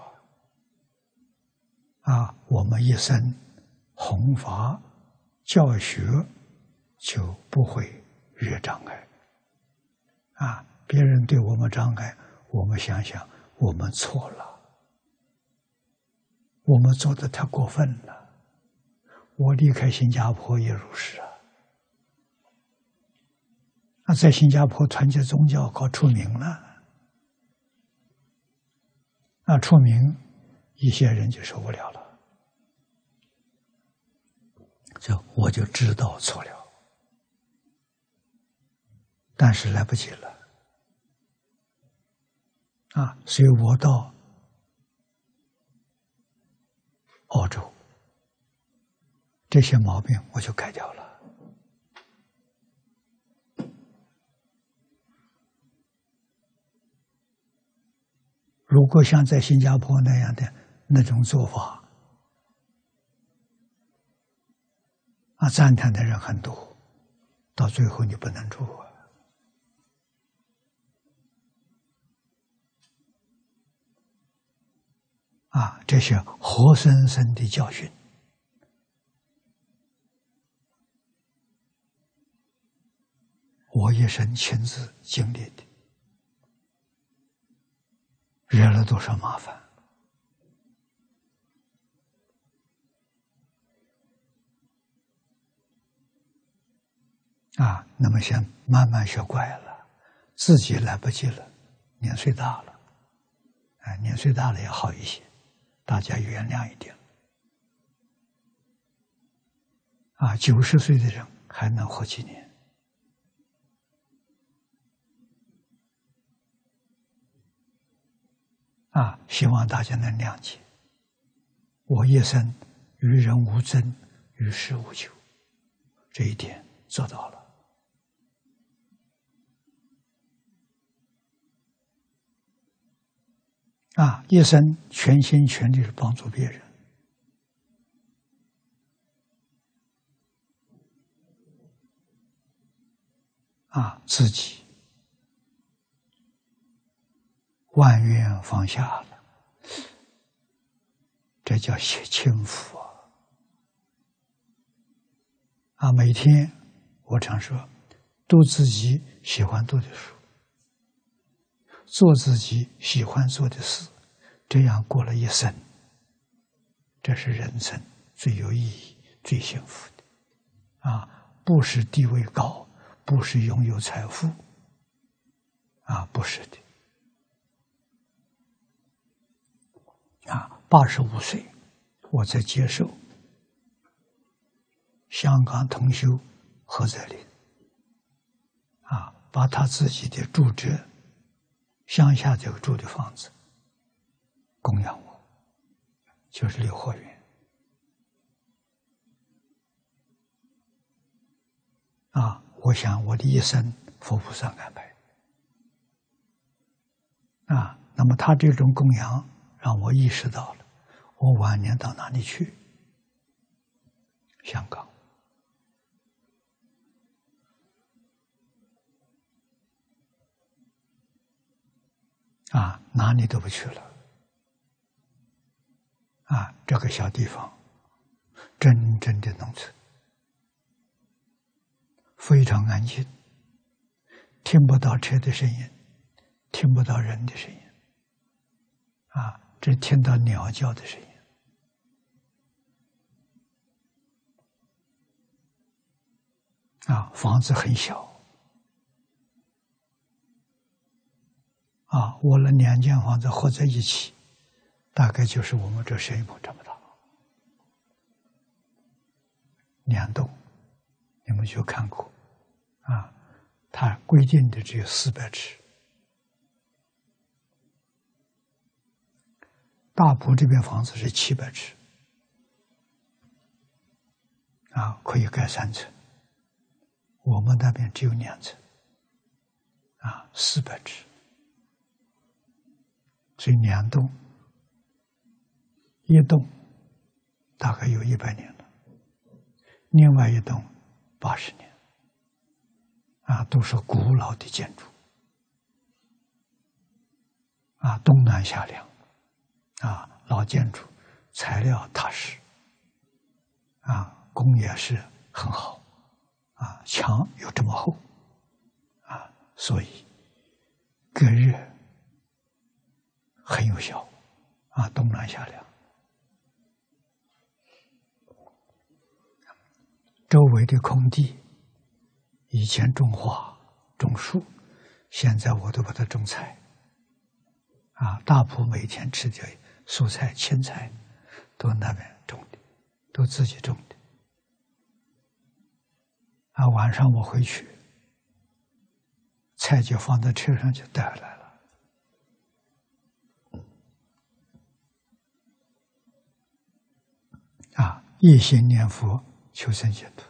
啊！我们一生弘法。教学就不会遇障碍啊！别人对我们障碍，我们想想，我们错了，我们做的太过分了。我离开新加坡也如是啊！那在新加坡团结宗教搞出名了，那出名，一些人就受不了了。就我就知道错了，但是来不及了啊！所以我到澳洲，这些毛病我就改掉了。如果像在新加坡那样的那种做法，啊，赞叹的人很多，到最后你不能住啊！啊，这些活生生的教训，我一生亲自经历的，惹了多少麻烦。啊，那么先慢慢学乖了，自己来不及了，年岁大了，哎，年岁大了也好一些，大家原谅一点。啊，九十岁的人还能活几年？啊，希望大家能谅解。我一生与人无争，与世无求，这一点做到了。啊，一生全心全力的帮助别人，啊，自己万愿放下了，这叫写轻浮啊！啊，每天我常说，读自己喜欢读的书。做自己喜欢做的事，这样过了一生，这是人生最有意义、最幸福的。啊，不是地位高，不是拥有财富，啊，不是的。啊，八十五岁，我在接受香港同修何在林，啊，把他自己的住址。乡下就住的房子，供养我，就是六合院。啊，我想我的一生佛菩萨安排。啊，那么他这种供养让我意识到了，我晚年到哪里去？香港。啊，哪里都不去了。啊，这个小地方真正的农村，非常安静，听不到车的声音，听不到人的声音，啊，只听到鸟叫的声音。啊，房子很小，啊，我那两间房子合在一起，大概就是我们这摄影棚这么大，两栋，你们去看过，啊，它规定的只有四百尺，大埔这边房子是七百尺，啊，可以盖三层。我们那边只有两层，啊，四百尺，所以两栋，一栋大概有一百年了，另外一栋八十年，啊，都是古老的建筑，啊，冬暖夏凉，啊，老建筑，材料踏实，啊，工也是很好。啊，墙有这么厚，啊，所以隔热很有效，啊，冬暖夏凉。周围的空地以前种花种树，现在我都把它种菜，啊，大埔每天吃的蔬菜青菜都那边种的，都自己种的。啊，晚上我回去，菜就放在车上就带来了。啊，一心念佛求生净土，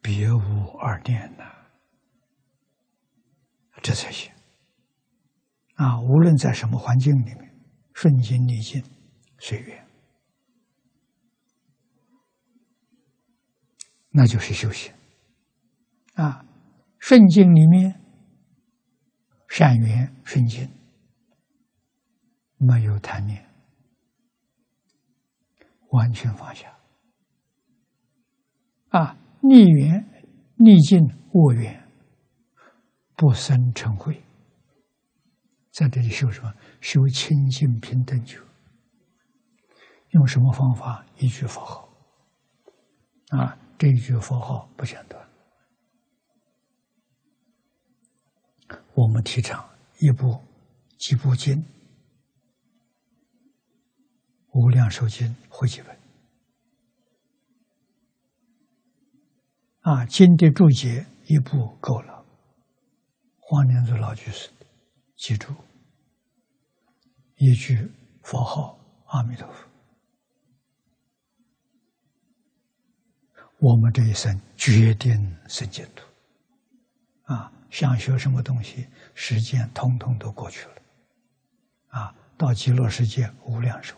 别无二念呐，这才行。啊，无论在什么环境里面，顺境逆境，随缘。那就是修行啊！顺境里面，善缘顺境，没有贪念，完全放下啊！逆缘、逆境、恶缘，不生嗔恚，在这里修什么？修清净平等觉。用什么方法？一句佛号啊！这一句佛号不间断，我们提倡一部几部经，无量寿经会几本啊？经的注解一部够了。黄念祖老居士记住一句佛号阿弥陀佛。我们这一生决定生净土，啊，想学什么东西，时间通通都过去了，啊，到极乐世界无量寿，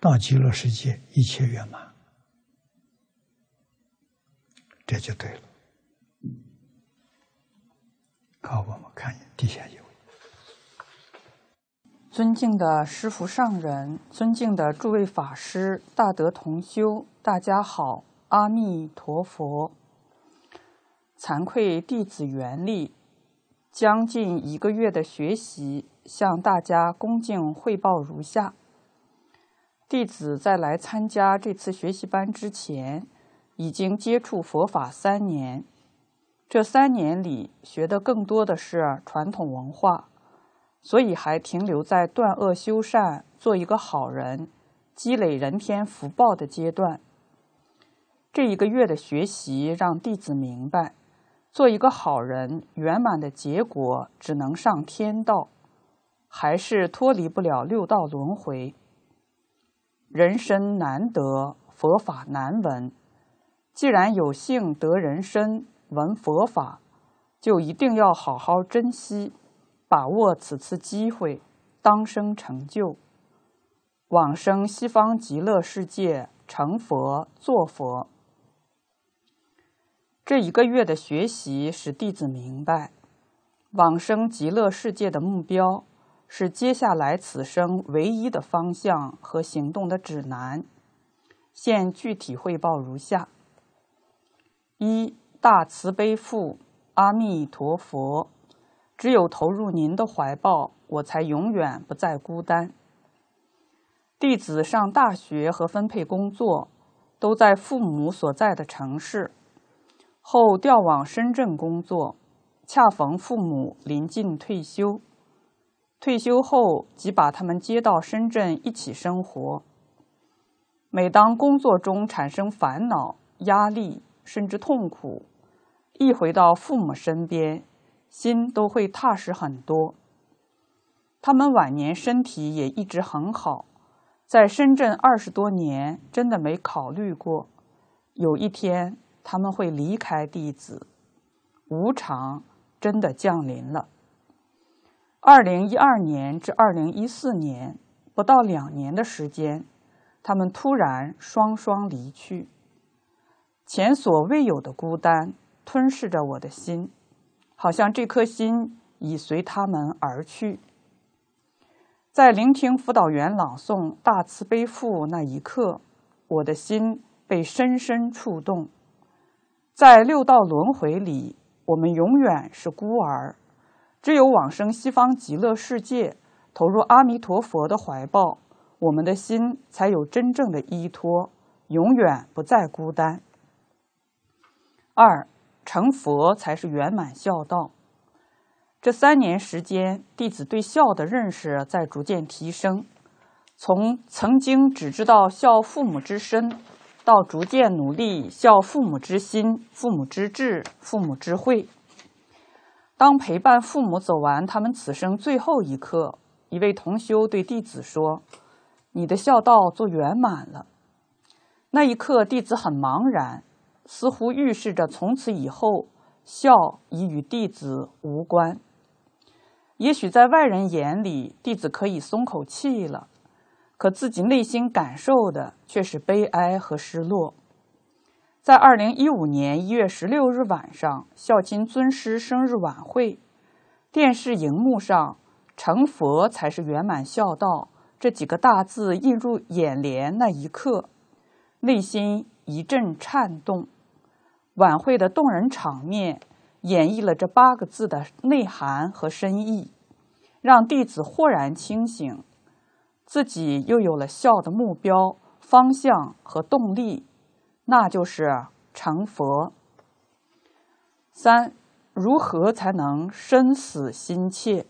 到极乐世界一切圆满，这就对了。好，我们看底下一位，尊敬的师父上人，尊敬的诸位法师，大德同修。大家好，阿弥陀佛。惭愧弟子袁立，将近一个月的学习，向大家恭敬汇报如下：弟子在来参加这次学习班之前，已经接触佛法三年。这三年里，学的更多的是传统文化，所以还停留在断恶修善、做一个好人、积累人天福报的阶段。这一个月的学习让弟子明白，做一个好人，圆满的结果只能上天道，还是脱离不了六道轮回。人生难得，佛法难闻。既然有幸得人生闻佛法，就一定要好好珍惜，把握此次机会，当生成就，往生西方极乐世界，成佛做佛。这一个月的学习使弟子明白，往生极乐世界的目标是接下来此生唯一的方向和行动的指南。现具体汇报如下：一大慈悲父阿弥陀佛，只有投入您的怀抱，我才永远不再孤单。弟子上大学和分配工作，都在父母所在的城市，后调往深圳工作，恰逢父母临近退休。退休后，即把他们接到深圳一起生活。每当工作中产生烦恼、压力，甚至痛苦，一回到父母身边，心都会踏实很多。他们晚年身体也一直很好，在深圳二十多年，真的没考虑过有一天他们会离开弟子，无常真的降临了。二零一二年至二零一四年，不到两年的时间，他们突然双双离去。前所未有的孤单吞噬着我的心，好像这颗心已随他们而去。在聆听辅导员朗诵《大慈悲赋》那一刻，我的心被深深触动。在六道轮回里，我们永远是孤儿。只有往生西方极乐世界，投入阿弥陀佛的怀抱，我们的心才有真正的依托，永远不再孤单。二成佛才是圆满孝道。这三年时间，弟子对孝的认识在逐渐提升，从曾经只知道孝父母之身，到逐渐努力孝父母之心、父母之志、父母之慧。当陪伴父母走完他们此生最后一刻，一位同修对弟子说：“你的孝道做圆满了。”那一刻，弟子很茫然，似乎预示着从此以后孝已与弟子无关。也许在外人眼里，弟子可以松口气了，可自己内心感受的却是悲哀和失落。在二零一五年一月十六日晚上，孝亲尊师生日晚会，电视荧幕上“成佛才是圆满孝道”这几个大字映入眼帘那一刻，内心一阵颤动。晚会的动人场面演绎了这八个字的内涵和深意，让弟子豁然清醒，自己又有了孝的目标、方向和动力。那就是成佛。三，如何才能生死心切？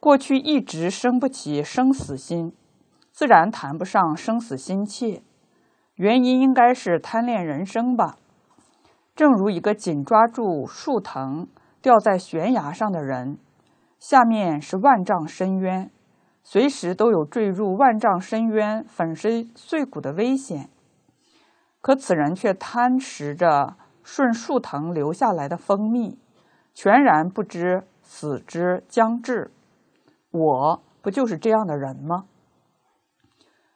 过去一直生不起生死心，自然谈不上生死心切。原因应该是贪恋人生吧。正如一个紧抓住树藤掉在悬崖上的人，下面是万丈深渊，随时都有坠入万丈深渊、粉身碎骨的危险。可此人却贪食着顺树藤流下来的蜂蜜，全然不知死之将至。我不就是这样的人吗？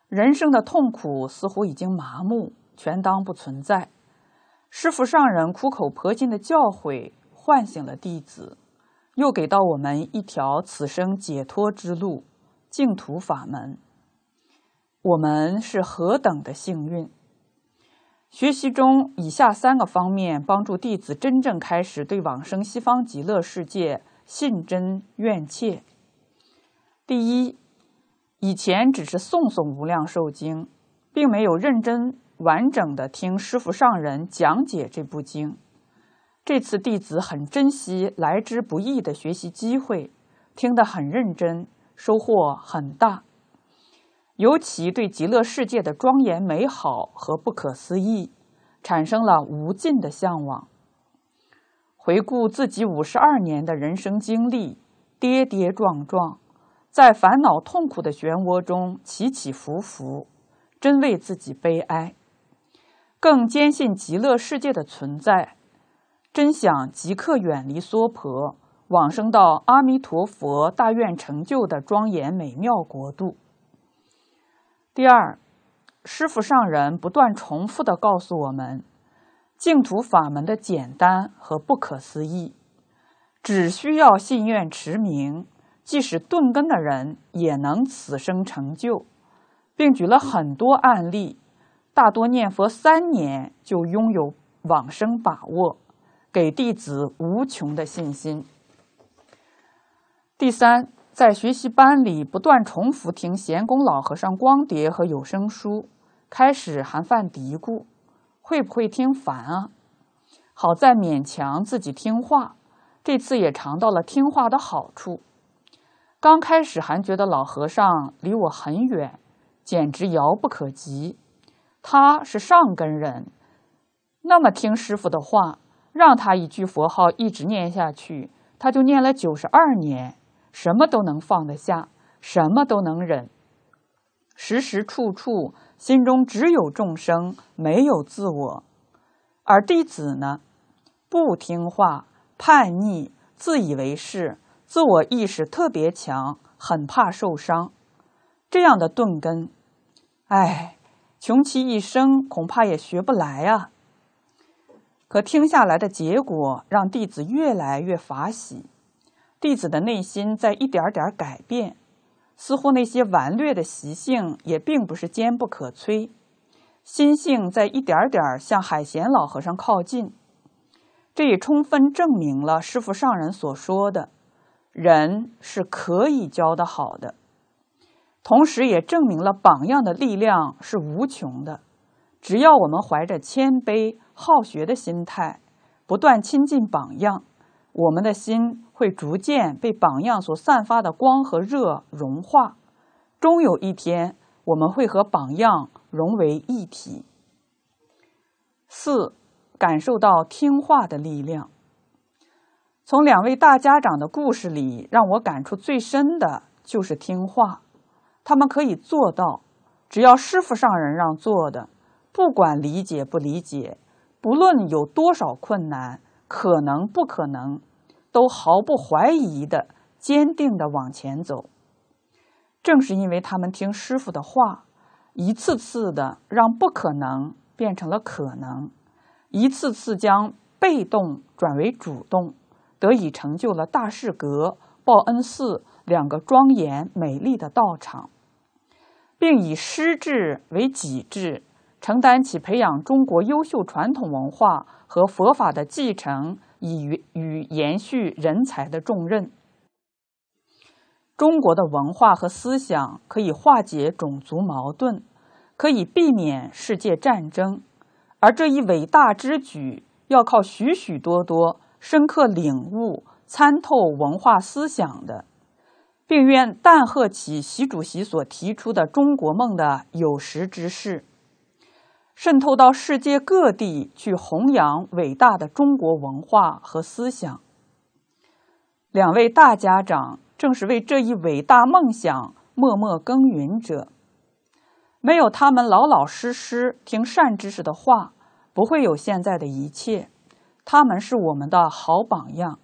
人生的痛苦似乎已经麻木，全当不存在。师父上人苦口婆心的教诲，唤醒了弟子，又给到我们一条此生解脱之路——净土法门。我们是何等的幸运！学习中，以下三个方面帮助弟子真正开始对往生西方极乐世界信真愿切。第一，以前只是诵诵《无量寿经》，并没有认真完整的听师父上人讲解这部经。这次弟子很珍惜来之不易的学习机会，听得很认真，收获很大。尤其对极乐世界的庄严美好和不可思议，产生了无尽的向往。回顾自己五十二年的人生经历，跌跌撞撞，在烦恼痛苦的漩涡中起起伏伏，真为自己悲哀。更坚信极乐世界的存在，真想即刻远离娑婆，往生到阿弥陀佛大愿成就的庄严美妙国度。第二，师父上人不断重复的告诉我们，净土法门的简单和不可思议，只需要信愿持名，即使顿根的人也能此生成就，并举了很多案例，大多念佛三年就拥有往生把握，给弟子无穷的信心。第三，在学习班里不断重复听贤公老和尚光碟和有声书，开始还犯嘀咕，会不会听烦啊？好在勉强自己听话，这次也尝到了听话的好处。刚开始还觉得老和尚离我很远，简直遥不可及。他是上根人，那么听师傅的话，让他一句佛号一直念下去，他就念了九十二年，什么都能放得下，什么都能忍，时时处处心中只有众生，没有自我。而弟子呢，不听话、叛逆、自以为是。自我意识特别强，很怕受伤，这样的钝根，哎，穷其一生恐怕也学不来啊。可听下来的结果，让弟子越来越法喜，弟子的内心在一点点改变，似乎那些顽劣的习性也并不是坚不可摧，心性在一点点向海贤老和尚靠近，这也充分证明了师傅上人所说的。人是可以教的好的，同时也证明了榜样的力量是无穷的。只要我们怀着谦卑好学的心态，不断亲近榜样，我们的心会逐渐被榜样所散发的光和热融化，终有一天我们会和榜样融为一体。四，感受到听话的力量。从两位大家长的故事里，让我感触最深的就是听话。他们可以做到，只要师傅上人让做的，不管理解不理解，不论有多少困难，可能不可能，都毫不怀疑的、坚定的往前走。正是因为他们听师傅的话，一次次的让不可能变成了可能，一次次将被动转为主动。得以成就了大士阁、报恩寺两个庄严美丽的道场，并以师志为己志，承担起培养中国优秀传统文化和佛法的继承与与延续人才的重任。中国的文化和思想可以化解种族矛盾，可以避免世界战争，而这一伟大之举要靠许许多多。深刻领悟、参透文化思想的，并愿淡贺起习主席所提出的中国梦的有识之士，渗透到世界各地去弘扬伟大的中国文化和思想。两位大家长正是为这一伟大梦想默默耕耘者，没有他们老老实实听善知识的话，不会有现在的一切。他们是我们的好榜样，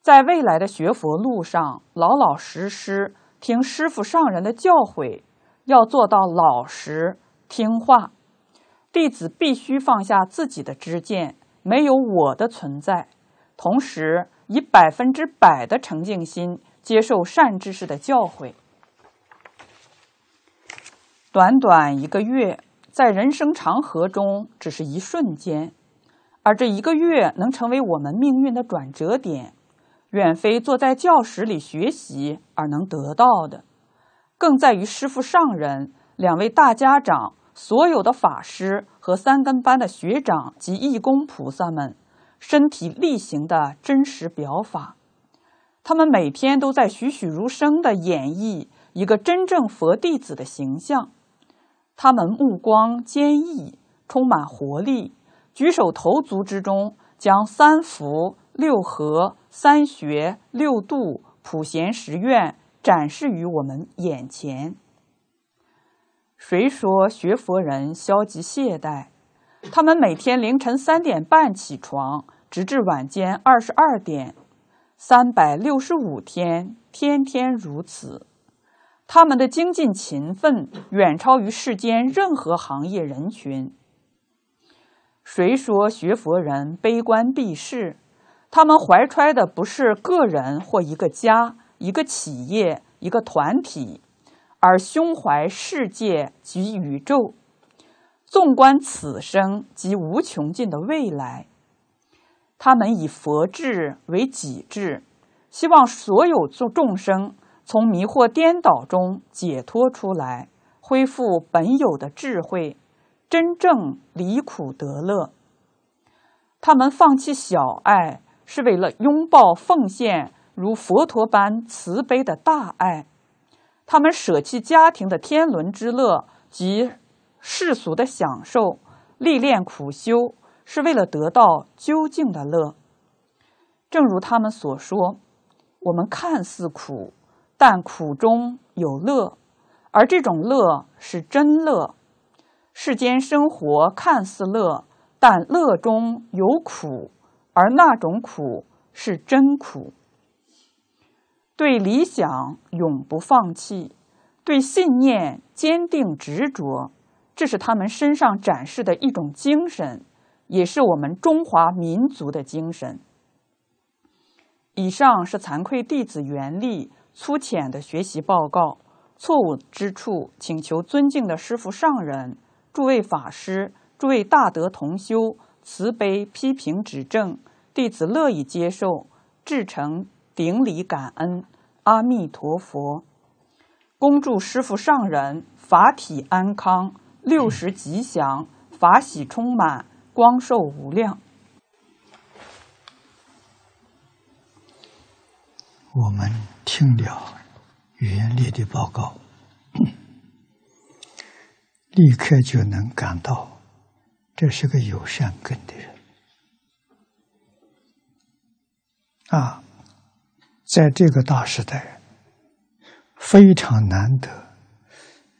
在未来的学佛路上，老老实实听师傅上人的教诲，要做到老实听话。弟子必须放下自己的知见，没有我的存在，同时以百分之百的诚敬心接受善知识的教诲。短短一个月，在人生长河中，只是一瞬间。而这一个月能成为我们命运的转折点，远非坐在教室里学习而能得到的，更在于师父上人、两位大家长、所有的法师和三根班的学长及义工菩萨们身体力行的真实表法。他们每天都在栩栩如生的演绎一个真正佛弟子的形象，他们目光坚毅，充满活力。举手投足之中，将三福、六和、三学、六度、普贤十愿展示于我们眼前。谁说学佛人消极懈怠？他们每天凌晨三点半起床，直至晚间二十二点，三百六十五天，天天如此。他们的精进勤奋远超于世间任何行业人群。谁说学佛人悲观避世？他们怀揣的不是个人或一个家，一个企业、一个团体，而胸怀世界及宇宙。纵观此生及无穷尽的未来，他们以佛智为己智，希望所有众众生从迷惑颠倒中解脱出来，恢复本有的智慧，真正离苦得乐。他们放弃小爱，是为了拥抱奉献如佛陀般慈悲的大爱；他们舍弃家庭的天伦之乐及。世俗的享受，历练苦修，是为了得到究竟的乐。正如他们所说：“我们看似苦，但苦中有乐，而这种乐是真乐。世间生活看似乐，但乐中有苦，而那种苦是真苦。”对理想永不放弃，对信念坚定执着。这是他们身上展示的一种精神，也是我们中华民族的精神。以上是惭愧弟子袁立粗浅的学习报告，错误之处请求尊敬的师父上人、诸位法师、诸位大德同修慈悲批评指正，弟子乐意接受，至诚顶礼感恩。阿弥陀佛，恭祝师父上人法体安康。六十吉祥，法喜充满，光寿无量。我们听了袁立的报告，立刻就能感到这是个有善根的人啊！在这个大时代，非常难得，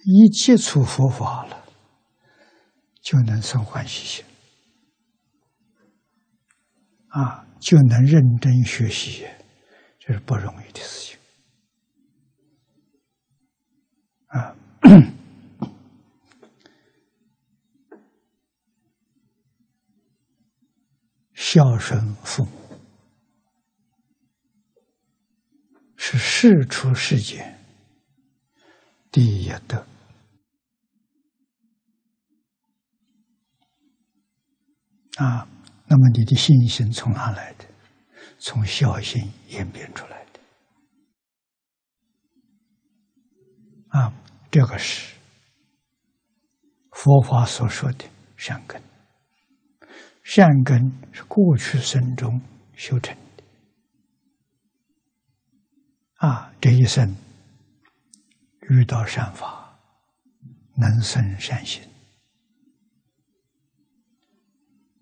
一接触佛法了。就能生欢喜心，啊，就能认真学习，这是不容易的事情，啊，孝顺父母是世出世间第一德。啊，那么你的信心从哪来的？从孝心演变出来的。啊，这个是佛法所说的善根。善根是过去生中修成的。啊，这一生遇到善法，能生善心。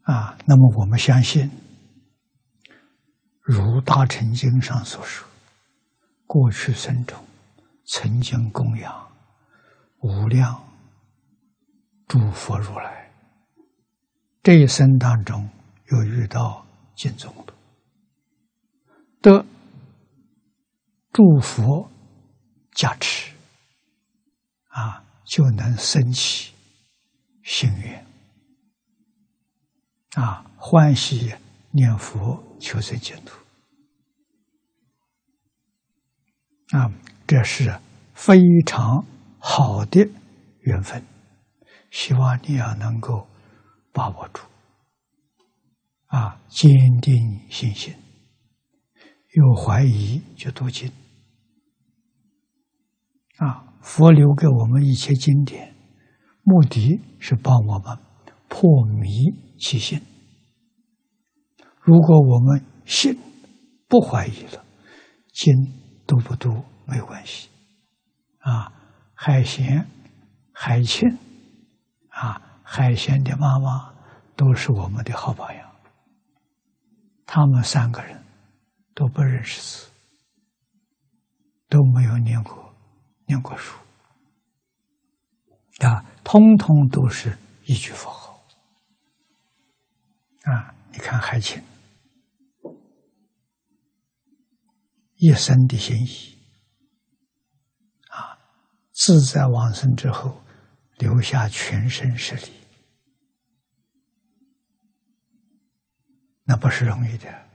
啊，那么我们相信，如《大乘经》上所说，过去生中曾经供养无量诸佛如来，这一生当中又遇到净宗的，得诸佛加持，啊，就能升起心愿。啊，欢喜念佛求生净土，啊，这是非常好的缘分，希望你要能够把握住，啊，坚定信心，有怀疑就读经，啊，佛留给我们一切经典，目的是帮我们破迷。起心，如果我们信不怀疑了，经读不读没有关系。啊，海贤、海清，啊，海贤的妈妈都是我们的好榜样。他们三个人都不认识字，都没有念过念过书，啊，通通都是一句佛号。啊！你看海清一生的心意啊，自在往生之后留下全身实力，那不是容易的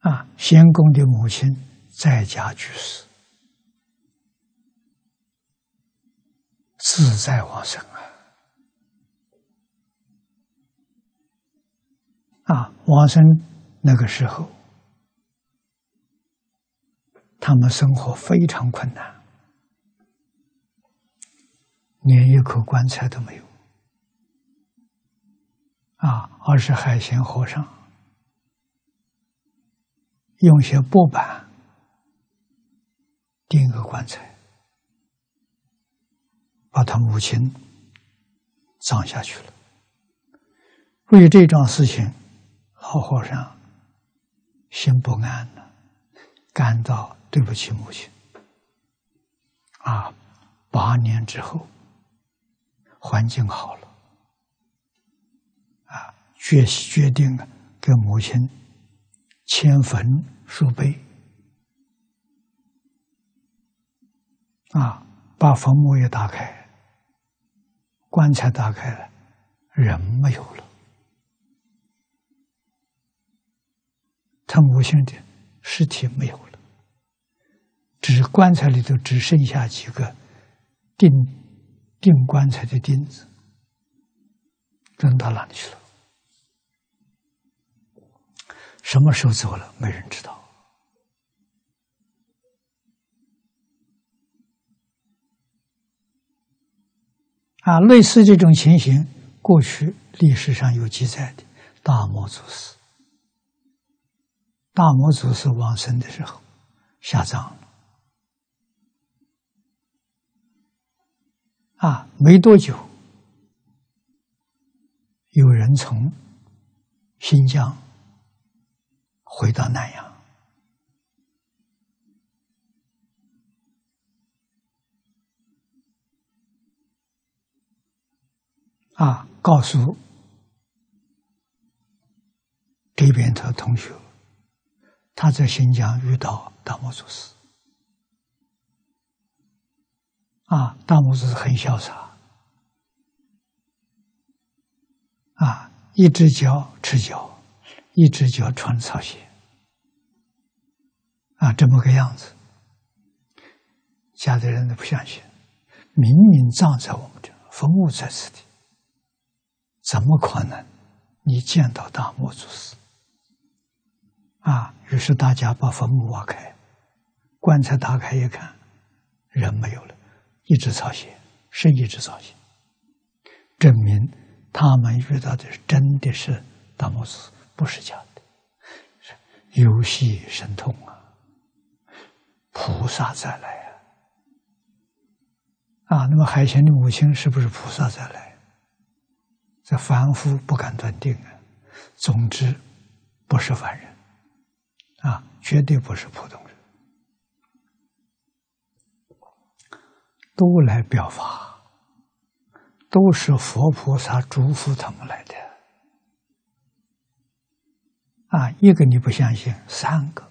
啊，先公的母亲在家居士，自在往生啊！啊，往生那个时候，他们生活非常困难，连一口棺材都没有。啊，而是海鲜和尚用些薄板钉个棺材，把他母亲葬下去了。为这桩事情，老和尚心不安了，感到对不起母亲。啊，八年之后，环境好了。啊决决定了给母亲迁坟树碑，啊，把坟墓也打开，棺材打开了，人没有了，他母亲的尸体没有了，只棺材里头只剩下几个钉钉棺材的钉子，扔到哪里去了？什么时候走了？没人知道。啊，类似这种情形，过去历史上有记载的。大魔祖师，大魔祖师往生的时候下葬了。啊，没多久，有人从新疆。回到南阳，啊，告诉这边的同学，他在新疆遇到大魔祖师，啊，大魔祖师很潇洒，啊，一只脚赤脚。一只脚穿草鞋，啊，这么个样子，家的人都不相信，明明葬在我们这，坟墓在此地，怎么可能？你见到大魔祖师？啊，于是大家把坟墓挖开，棺材打开一看，人没有了，一只草鞋，是一只草鞋，证明他们遇到的真的是大魔祖师。不是假的，游戏神通啊！菩萨再来啊！啊，那么海贤的母亲是不是菩萨再来？这凡夫不敢断定啊。总之，不是凡人啊，绝对不是普通人，都来表法，都是佛菩萨嘱咐他们来的。啊，一个你不相信，三个，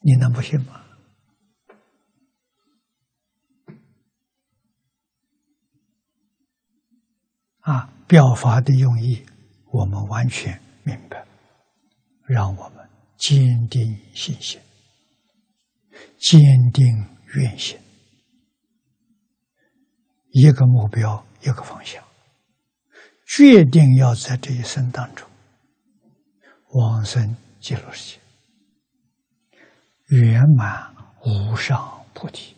你能不信吗？啊，表法的用意，我们完全明白，让我们坚定信心，坚定愿心，一个目标，一个方向，决定要在这一生当中。往生极乐世界，圆满无上菩提，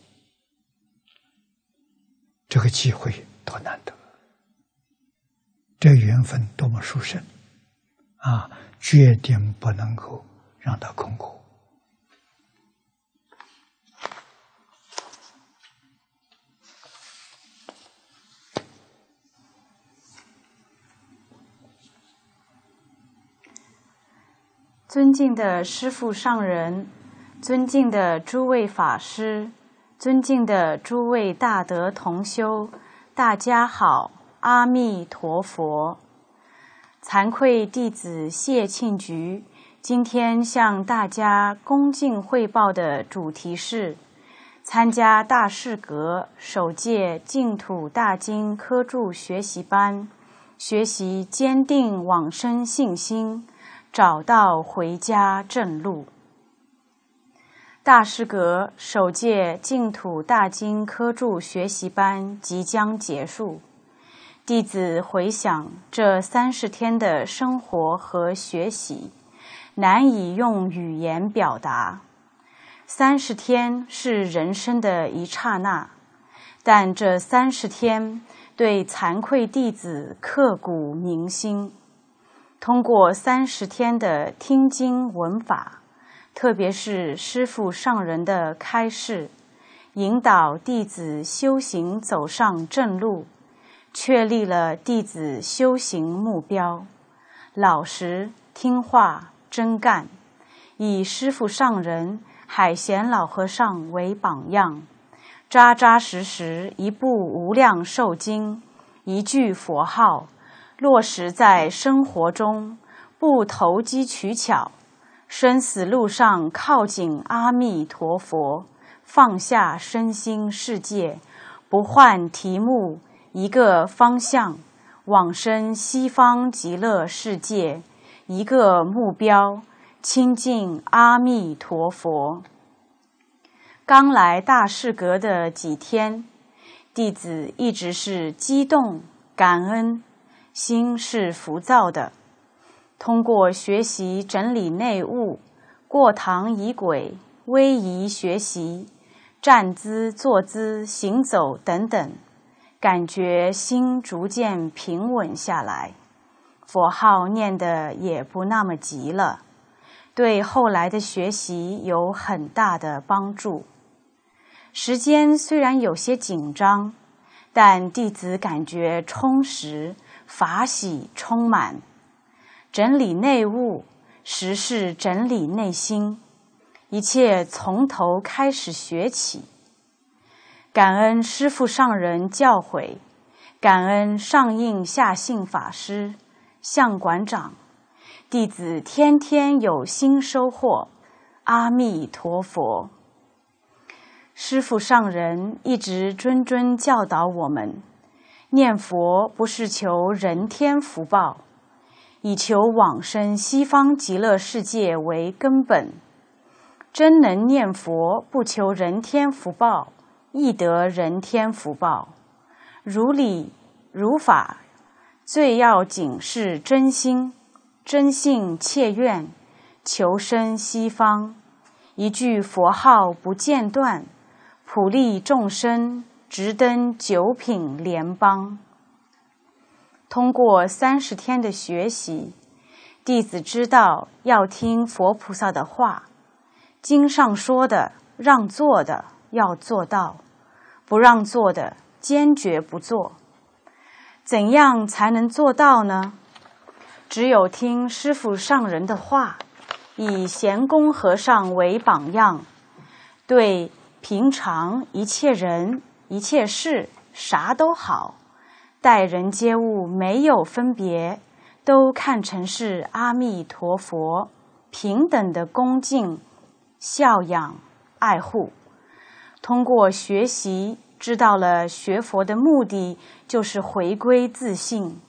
这个机会多难得，这缘分多么殊胜啊！决定不能够让他空过。尊敬的师父上人，尊敬的诸位法师，尊敬的诸位大德同修，大家好，阿弥陀佛。惭愧弟子谢庆菊，今天向大家恭敬汇报的主题是：参加大士阁首届净土大经科注学习班，学习坚定往生信心。找到回家正路。大师阁首届净土大经科注学习班即将结束，弟子回想这三十天的生活和学习，难以用语言表达。三十天是人生的一刹那，但这三十天对惭愧弟子刻骨铭心。通过三十天的听经闻法，特别是师父上人的开示，引导弟子修行走上正路，确立了弟子修行目标：老实、听话、真干，以师父上人。海贤老和尚为榜样，扎扎实实一部无量寿经，一句佛号，落实在生活中，不投机取巧，生死路上靠近阿弥陀佛，放下身心世界，不换题目，一个方向，往生西方极乐世界，一个目标。亲近阿弥陀佛。刚来大士阁的几天，弟子一直是激动、感恩，心是浮躁的。通过学习整理内务、过堂仪轨、威仪学习、站姿、坐姿、行走等等，感觉心逐渐平稳下来，佛号念得也不那么急了。对后来的学习有很大的帮助。时间虽然有些紧张，但弟子感觉充实、法喜充满。整理内务，实是整理内心，一切从头开始学起。感恩师父上人教诲，感恩上应下信法师、向馆长。弟子天天有新收获，阿弥陀佛。师父上人一直谆谆教导我们：念佛不是求人天福报，以求往生西方极乐世界为根本。真能念佛，不求人天福报，亦得人天福报。如理如法，最要紧是真心。真信切愿，求生西方，一句佛号不间断，普利众生，直登九品莲邦。通过三十天的学习，弟子知道要听佛菩萨的话，经上说的让做的要做到，不让做的坚决不做。怎样才能做到呢？只有听师傅上人的话，以贤公和尚为榜样，对平常一切人一切事啥都好，待人接物没有分别，都看成是阿弥陀佛平等的恭敬、孝养、爱护。通过学习，知道了学佛的目的就是回归自信。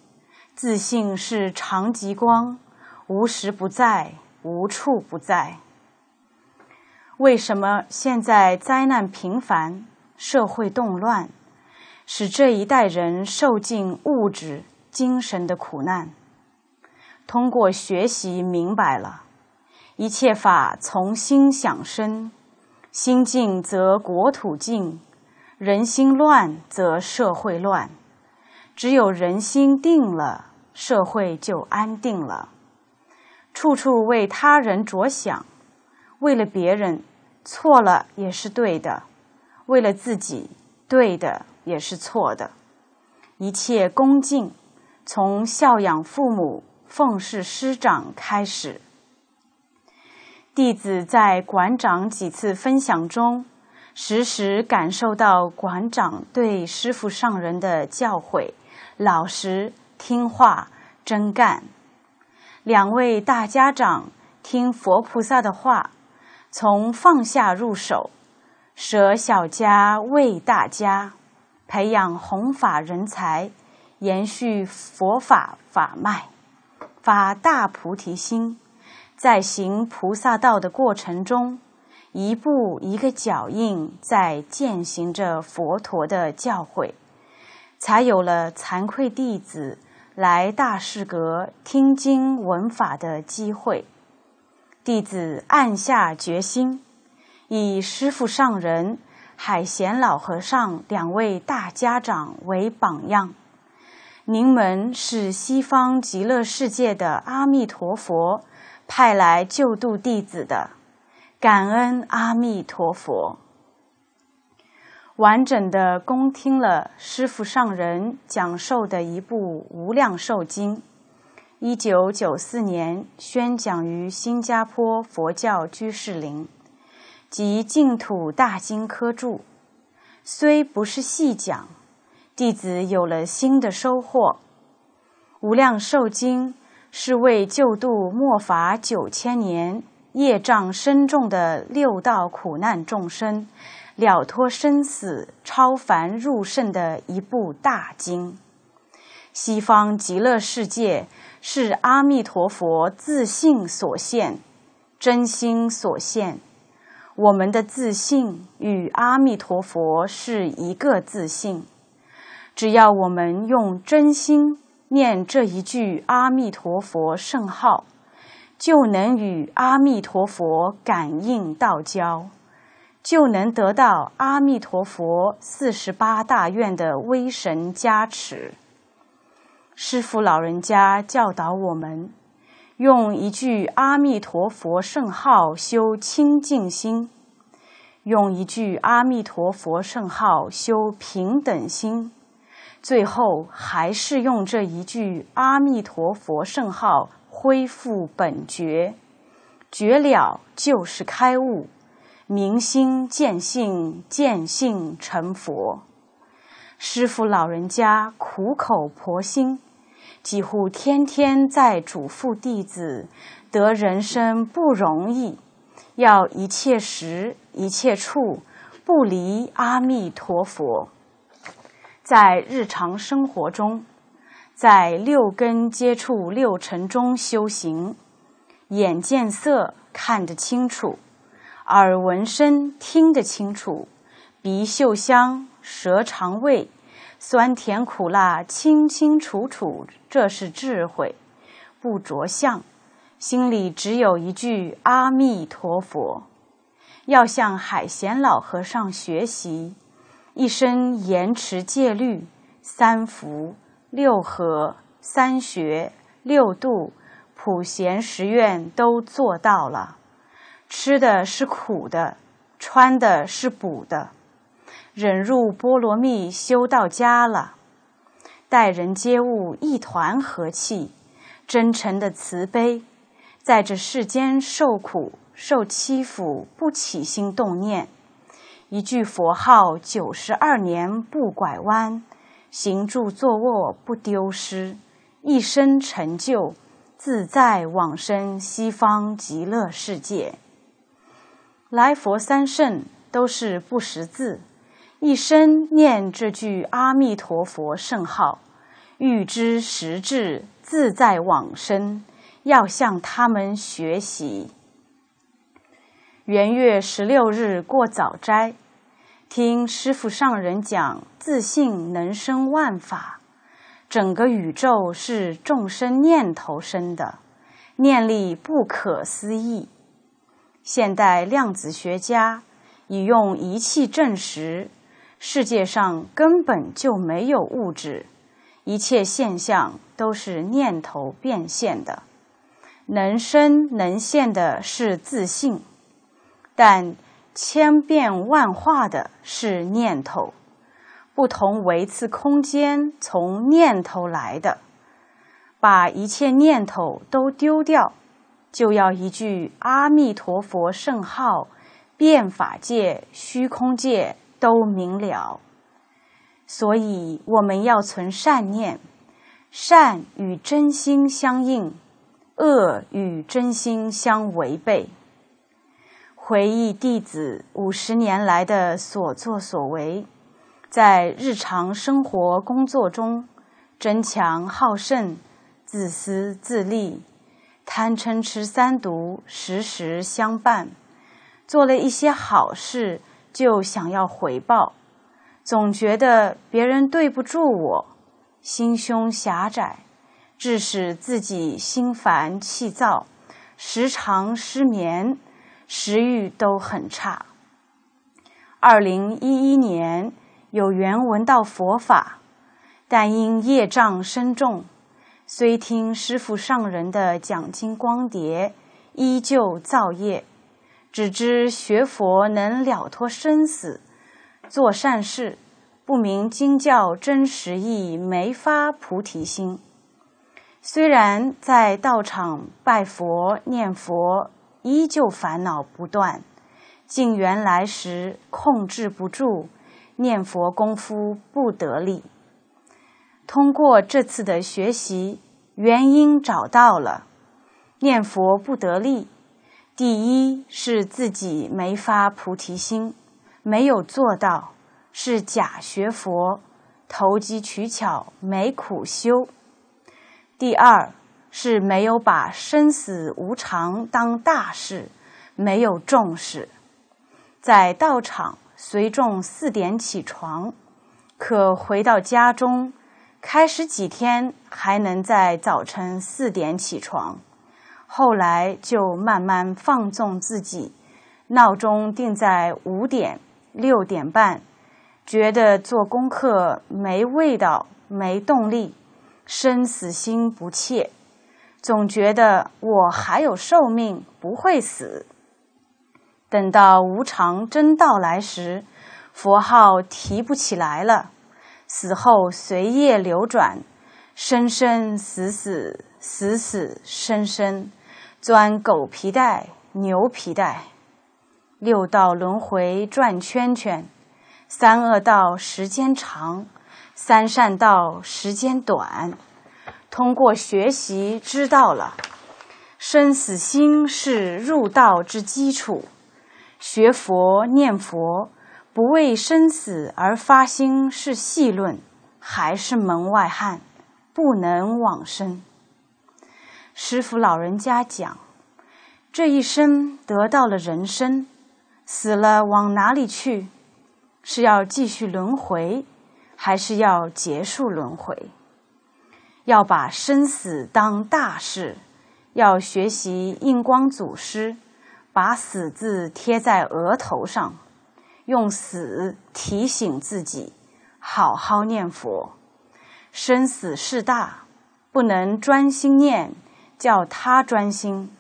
自信是常极光，无时不在，无处不在。为什么现在灾难频繁，社会动乱，使这一代人受尽物质、精神的苦难？通过学习明白了，一切法从心想生，心静则国土静，人心乱则社会乱。只有人心定了。社会就安定了，处处为他人着想，为了别人错了也是对的，为了自己对的也是错的，一切恭敬，从孝养父母、奉事师长开始。弟子在馆长几次分享中，时时感受到馆长对师父上人的教诲，老实。听话、真干，两位大家长听佛菩萨的话，从放下入手，舍小家为大家，培养弘法人才，延续佛法法脉，发大菩提心，在行菩萨道的过程中，一步一个脚印，在践行着佛陀的教诲，才有了惭愧弟子来大士阁听经闻法的机会。弟子暗下决心，以师父上人、海贤老和尚两位大家长为榜样。您们是西方极乐世界的阿弥陀佛派来救度弟子的，感恩阿弥陀佛。完整的恭听了师父上人讲授的一部《无量寿经》。一九九四年宣讲于新加坡佛教居士林及净土大经科注，虽不是细讲，弟子有了新的收获。无量寿经是为救度末法九千年业障深重的六道苦难众生，了脱生死、超凡入圣的一部大经。西方极乐世界。是阿弥陀佛自信所现，真心所现。我们的自信与阿弥陀佛是一个自信。只要我们用真心念这一句阿弥陀佛圣号，就能与阿弥陀佛感应道交，就能得到阿弥陀佛四十八大愿的威神加持。师父老人家教导我们，用一句阿弥陀佛圣号修清净心，用一句阿弥陀佛圣号修平等心，最后还是用这一句阿弥陀佛圣号恢复本觉，觉了就是开悟，明心见性，见性成佛。师父老人家苦口婆心。几乎天天在嘱咐弟子，得人生不容易，要一切时一切处不离阿弥陀佛。在日常生活中，在六根接触六尘中修行，眼见色看得清楚，耳闻声听得清楚，鼻嗅香，舌尝味。酸甜苦辣清清楚楚，这是智慧，不着相，心里只有一句阿弥陀佛。要向海贤老和尚学习，一生严持戒律、三福、六和、三学、六度、普贤十愿都做到了。吃的是苦的，穿的是补的。忍入波罗蜜修到家了，待人接物一团和气，真诚的慈悲，在这世间受苦受欺负不起心动念，一句佛号九十二年不拐弯，行住坐卧不丢失，一生成就自在往生西方极乐世界。来佛三圣都是不识字。一生念这句阿弥陀佛圣号，欲知实质自在往生，要向他们学习。元月十六日过早斋，听师父上人讲，自信能生万法，整个宇宙是众生念头生的，念力不可思议。现代量子学家已用仪器证实。世界上根本就没有物质，一切现象都是念头变现的。能生能现的是自信，但千变万化的是念头。不同维次空间从念头来的，把一切念头都丢掉，就要一句阿弥陀佛圣号，变法界、虚空界。都明了，所以我们要存善念，善与真心相应，恶与真心相违背。回忆弟子五十年来的所作所为，在日常生活工作中争强好胜、自私自利，贪嗔痴三毒时时相伴，做了一些好事就想要回报，总觉得别人对不住我，心胸狭窄，致使自己心烦气躁，时常失眠，食欲都很差。二零一一年有缘闻到佛法，但因业障深重，虽听师父上人的讲经光碟，依旧造业。只知学佛能了脱生死，做善事，不明经教真实意，没发菩提心。虽然在道场拜佛念佛，依旧烦恼不断。竟原来时控制不住，念佛功夫不得力。通过这次的学习，原因找到了，念佛不得力。第一是自己没发菩提心，没有做到，是假学佛，投机取巧，没苦修。第二是没有把生死无常当大事，没有重视。在道场随众四点起床，可回到家中，开始几天还能在早晨四点起床，后来就慢慢放纵自己，闹钟定在五点、六点半，觉得做功课没味道、没动力，生死心不切，总觉得我还有寿命，不会死。等到无常真到来时，佛号提不起来了，死后随业流转，生生死死，死死生生，钻狗皮带、牛皮带，六道轮回转圈圈，三恶道时间长，三善道时间短。通过学习知道了，生死心是入道之基础。学佛念佛，不为生死而发心是戏论，还是门外汉，不能往生。师傅老人家讲，这一生得到了人生，死了往哪里去？是要继续轮回，还是要结束轮回？要把生死当大事，要学习印光祖师。把“死”字贴在额头上，用“死”提醒自己，好好念佛。生死事大，不能专心念，叫他专心，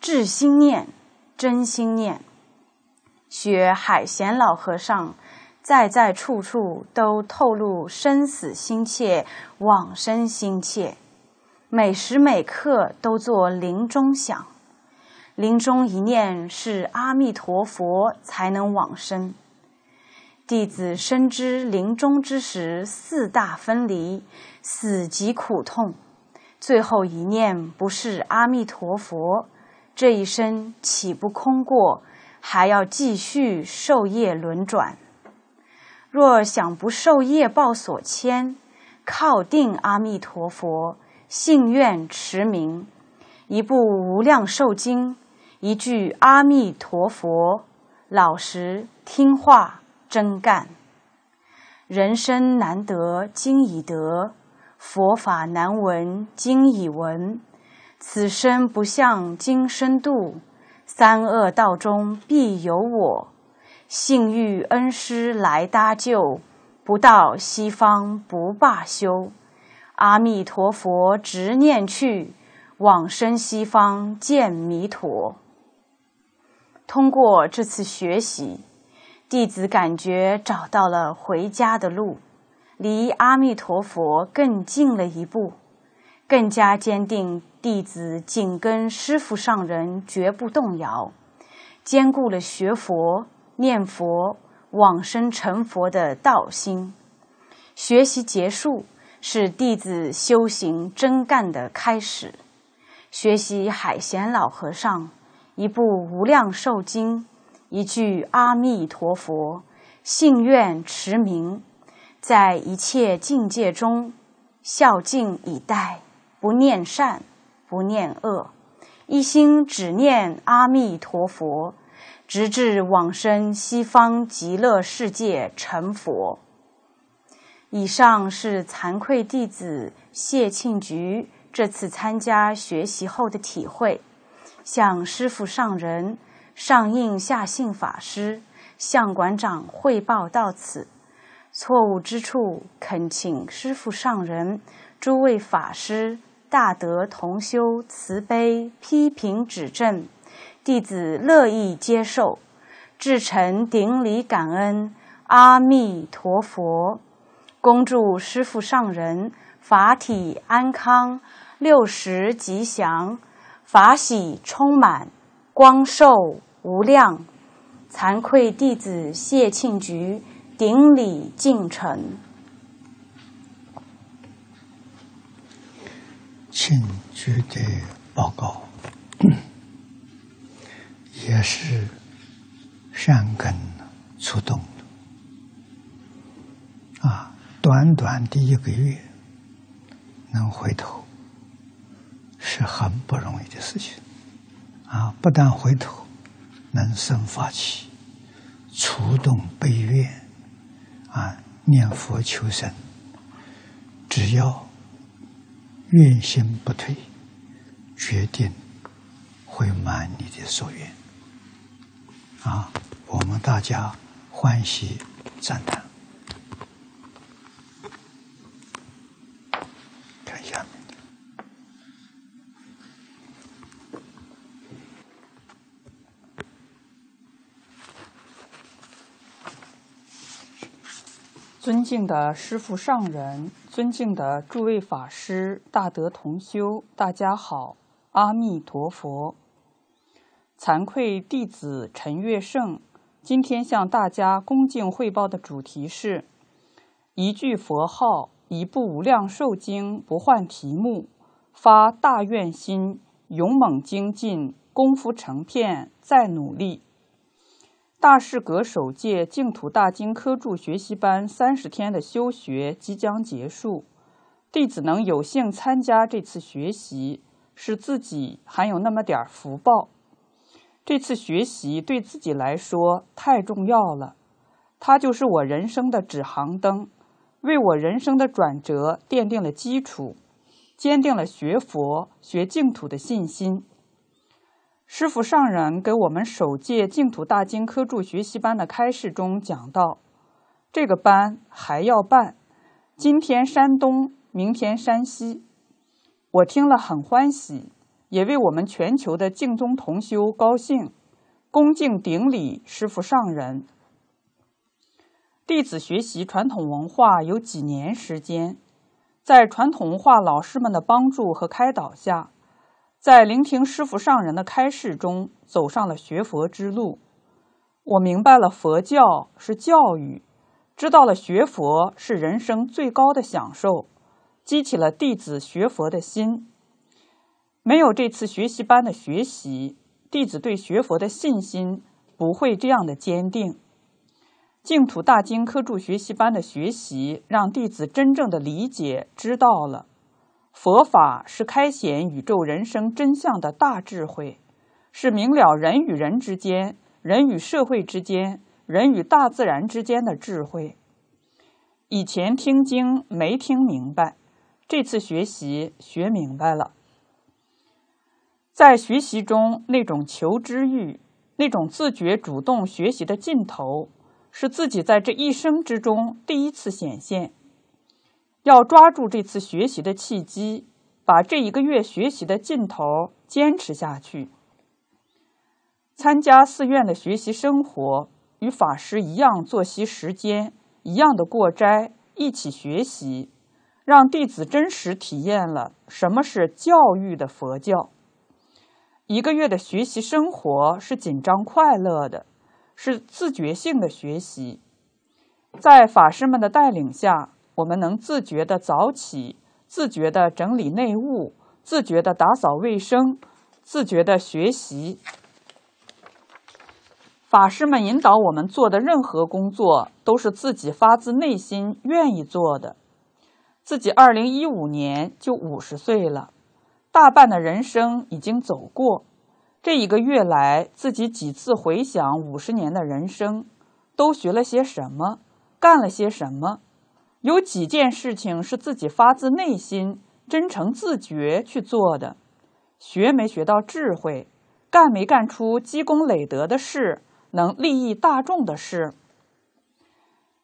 至心念，真心念。学海贤老和尚，在在处处都透露生死心切，往生心切，每时每刻都做临终想。临终一念是阿弥陀佛，才能往生。弟子深知临终之时四大分离，死极苦痛。最后一念不是阿弥陀佛，这一生岂不空过？还要继续受业轮转。若想不受业报所牵，靠定阿弥陀佛，信愿持名，一部无量寿经。一句阿弥陀佛，老实听话真干。人生难得今已得，佛法难闻今已闻。此生不向今生度，三恶道中必有我。幸遇恩师来搭救，不到西方不罢休。阿弥陀佛执念去，往生西方见弥陀。通过这次学习，弟子感觉找到了回家的路，离阿弥陀佛更近了一步，更加坚定弟子紧跟师父上人绝不动摇，兼顾了学佛、念佛、往生成佛的道心。学习结束是弟子修行真干的开始。学习海贤老和尚。一部《无量寿经》，一句阿弥陀佛，信愿持名，在一切境界中孝敬以待，不念善，不念恶，一心只念阿弥陀佛，直至往生西方极乐世界成佛。以上是惭愧弟子谢庆菊这次参加学习后的体会，向师父上人、上应下信法师、向馆长汇报到此。错误之处，恳请师父上人、诸位法师大德同修慈悲批评指正，弟子乐意接受，至诚顶礼感恩，阿弥陀佛。恭祝师父上人法体安康，六十吉祥，法喜充满，光寿无量。惭愧弟子谢庆菊顶礼敬诚，庆菊的报告 也是善根触动的啊。短短的一个月，能回头是很不容易的事情，啊！不但回头，能生发起，触动悲愿，啊！念佛求生，只要愿心不退，决定会满你的所愿，啊！我们大家欢喜赞叹。尊敬的师父上人，尊敬的诸位法师、大德同修，大家好，阿弥陀佛。惭愧弟子陈月胜，今天向大家恭敬汇报的主题是：一句佛号，一部无量寿经，不换题目，发大愿心，勇猛精进，功夫成片，再努力。大士阁首届净土大经科注学习班三十天的修学即将结束，弟子能有幸参加这次学习，是自己还有那么点福报。这次学习对自己来说太重要了，它就是我人生的指航灯，为我人生的转折奠定了基础，坚定了学佛学净土的信心。师父上人给我们首届净土大经科注学习班的开示中讲到，这个班还要办，今天山东，明天山西。我听了很欢喜，也为我们全球的净宗同修高兴，恭敬顶礼师父上人。弟子学习传统文化有几年时间，在传统文化老师们的帮助和开导下。在聆听师父上人的开示中，走上了学佛之路。我明白了佛教是教育，知道了学佛是人生最高的享受，激起了弟子学佛的心。没有这次学习班的学习，弟子对学佛的信心不会这样的坚定。净土大经科注学习班的学习，让弟子真正的理解知道了。佛法是开显宇宙人生真相的大智慧，是明了人与人之间、人与社会之间、人与大自然之间的智慧。以前听经没听明白，这次学习学明白了。在学习中，那种求知欲、那种自觉主动学习的劲头，是自己在这一生之中第一次显现。要抓住这次学习的契机，把这一个月学习的劲头坚持下去。参加寺院的学习生活，与法师一样作息时间，一样的过斋，一起学习，让弟子真实体验了什么是教育的佛教。一个月的学习生活是紧张快乐的，是自觉性的学习，在法师们的带领下。我们能自觉的早起，自觉的整理内务，自觉的打扫卫生，自觉的学习。法师们引导我们做的任何工作，都是自己发自内心愿意做的。自己二零一五年就五十岁了，大半的人生已经走过。这一个月来，自己几次回想五十年的人生，都学了些什么，干了些什么？有几件事情是自己发自内心、真诚自觉去做的？学没学到智慧？干没干出积功累德的事，能利益大众的事？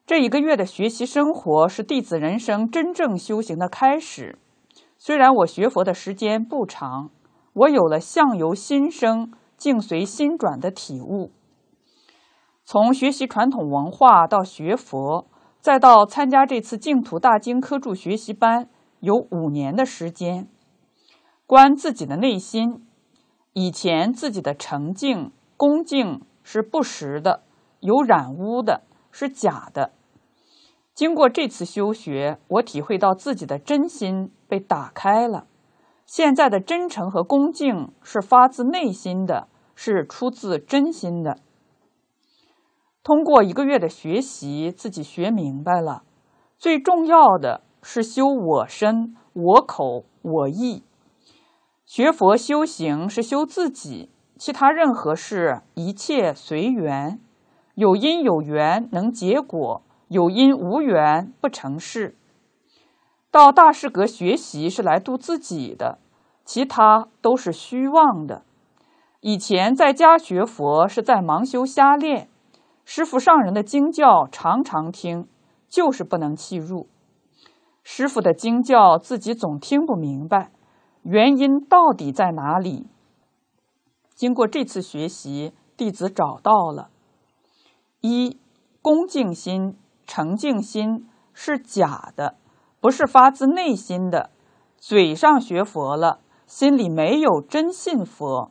这一个月的学习生活是弟子人生真正修行的开始。虽然我学佛的时间不长，我有了相由心生、境随心转的体悟。从学习传统文化到学佛，再到参加这次净土大经科注学习班，有五年的时间。观自己的内心。以前自己的澄净恭敬是不实的，有染污的，是假的。经过这次修学，我体会到自己的真心被打开了。现在的真诚和恭敬是发自内心的，是出自真心的。通过一个月的学习，自己学明白了，最重要的是修我身、我口、我意。学佛修行是修自己，其他任何事一切随缘，有因有缘能结果，有因无缘不成事。到大师阁学习是来度自己的，其他都是虚妄的。以前在家学佛是在盲修瞎练，师傅上人的经教常常听，就是不能契入。师傅的经教自己总听不明白。原因到底在哪里？经过这次学习，弟子找到了：一恭敬心、诚敬心是假的，不是发自内心的。嘴上学佛了，心里没有真信佛。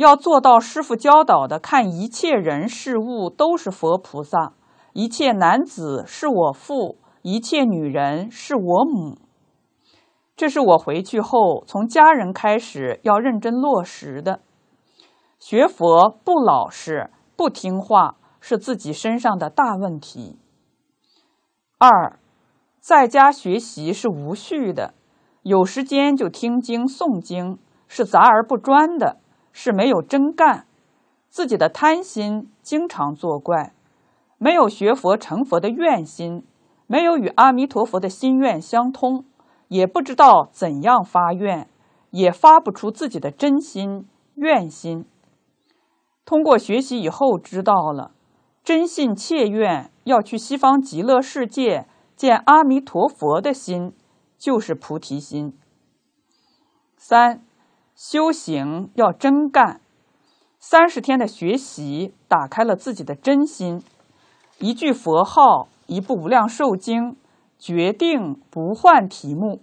要做到师傅教导的，看一切人事物都是佛菩萨，一切男子是我父，一切女人是我母。这是我回去后从家人开始要认真落实的。学佛不老实、不听话，是自己身上的大问题。二，在家学习是无序的，有时间就听经诵经，是杂而不专的，是没有真干。自己的贪心经常作怪，没有学佛成佛的愿心，没有与阿弥陀佛的心愿相通。也不知道怎样发愿，也发不出自己的真心愿心。通过学习以后，知道了真信切愿要去西方极乐世界见阿弥陀佛的心，就是菩提心。三，修行要真干。三十天的学习，打开了自己的真心。一句佛号，一部无量寿经。决定不换题目，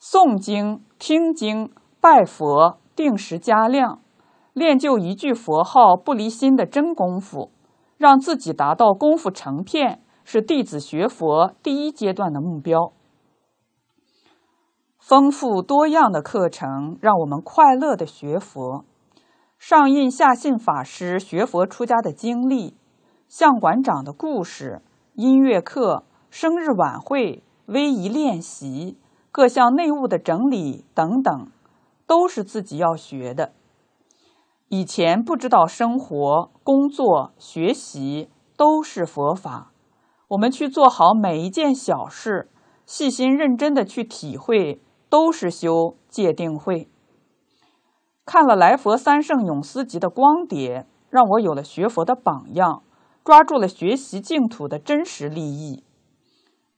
诵经、听经、拜佛，定时加量，练就一句佛号不离心的真功夫，让自己达到功夫成片，是弟子学佛第一阶段的目标。丰富多样的课程，让我们快乐的学佛。上印下信法师学佛出家的经历，向馆长的故事，音乐课。生日晚会、威仪练习、各项内务的整理等等，都是自己要学的。以前不知道生活、工作、学习都是佛法，我们去做好每一件小事，细心认真的去体会，都是修戒定慧。看了来佛三圣永思集的光碟，让我有了学佛的榜样，抓住了学习净土的真实利益。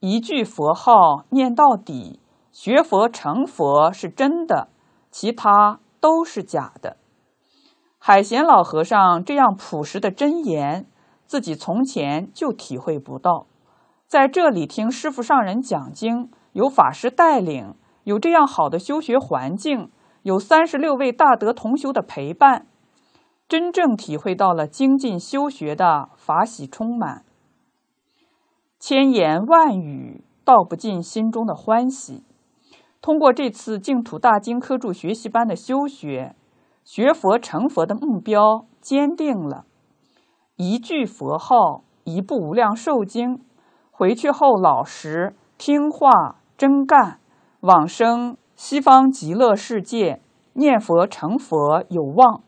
一句佛号念到底，学佛成佛是真的，其他都是假的。海贤老和尚这样朴实的真言，自己从前就体会不到。在这里听师傅上人讲经，有法师带领，有这样好的修学环境，有三十六位大德同修的陪伴，真正体会到了精进修学的法喜充满。千言万语道不尽心中的欢喜。通过这次净土大经科注学习班的修学，学佛成佛的目标坚定了。一句佛号，一部无量寿经，回去后老实听话真干，往生西方极乐世界念佛成佛有望。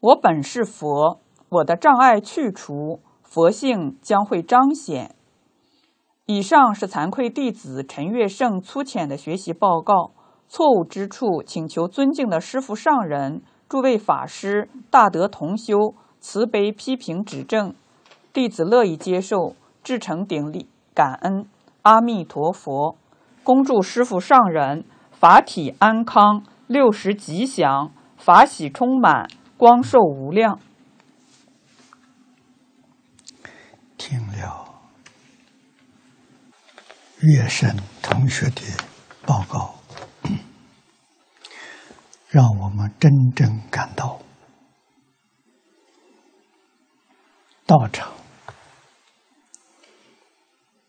我本是佛，我的障碍去除，佛性将会彰显。以上是惭愧弟子陈月胜粗浅的学习报告，错误之处请求尊敬的师父上人、诸位法师大德同修慈悲批评指正，弟子乐意接受，至诚顶礼，感恩阿弥陀佛。恭祝师父上人法体安康，六十吉祥，法喜充满，光寿无量。听了月生同学的报告，让我们真正感到道场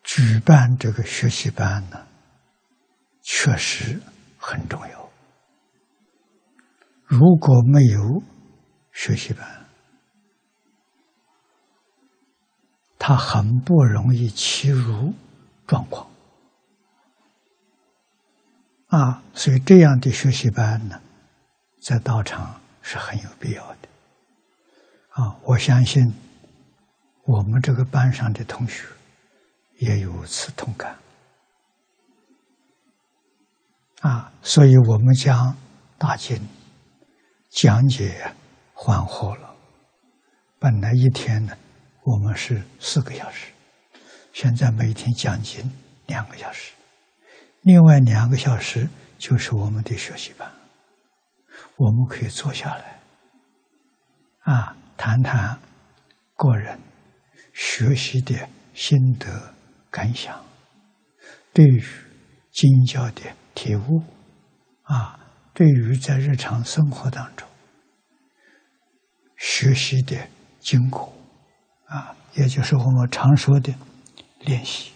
举办这个学习班呢。确实很重要。如果没有学习班，他很不容易欺辱状况啊。所以这样的学习班呢，在道场是很有必要的啊。我相信我们这个班上的同学也有此同感。啊，所以我们将大经讲解缓和了。本来一天呢，我们是四个小时，现在每天讲经两个小时，另外两个小时就是我们的学习班。我们可以坐下来，啊，谈谈个人学习的心得感想，对于经教的。体悟啊，对于在日常生活当中学习的经过啊，也就是我们常说的练习，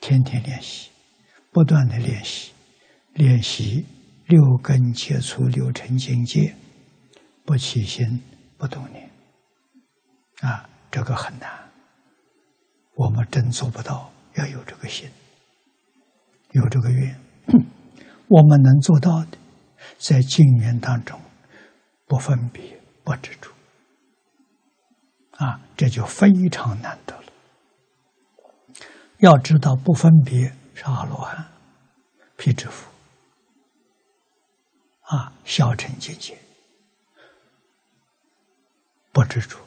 天天练习，不断的练习，练习六根接触六尘境界，不起心不动念啊，这个很难，我们真做不到，要有这个心，有这个愿。我们能做到的，在经缘当中不分别、不执着，啊，这就非常难得了。要知道，不分别是阿罗汉、辟支佛，啊，小乘境界；不执着、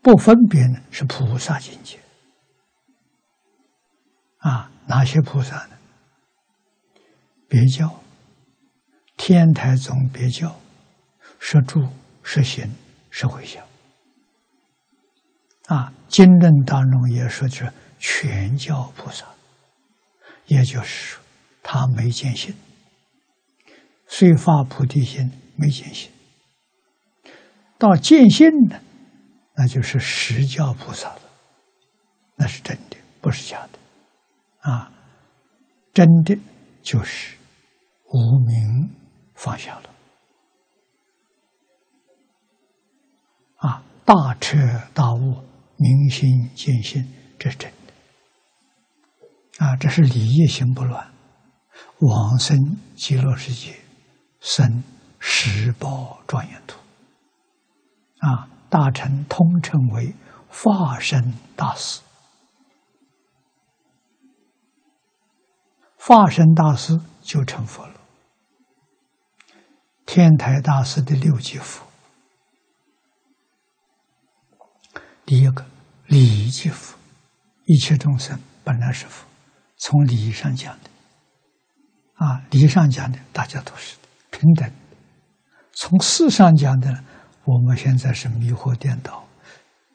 不分别呢，是菩萨境界。啊，哪些菩萨呢？别教，天台宗别教，说住、说行、说回向。啊，经论当中也说是全教菩萨，也就是说他没见性，虽发菩提心没见性，到见性的，那就是实教菩萨了，那是真的，不是假的，啊，真的就是。无名放下了，啊，大彻大悟，明心见性，这是真的。啊，这是理业心不乱，往生极乐世界，生十宝庄严土。啊，大臣通称为化身大师，化身大师就成佛了。天台大师的六级佛，第一个礼即佛，一切众生本来是佛，从礼上讲的，啊，礼上讲的大家都是平等；从事上讲的，我们现在是迷惑颠倒，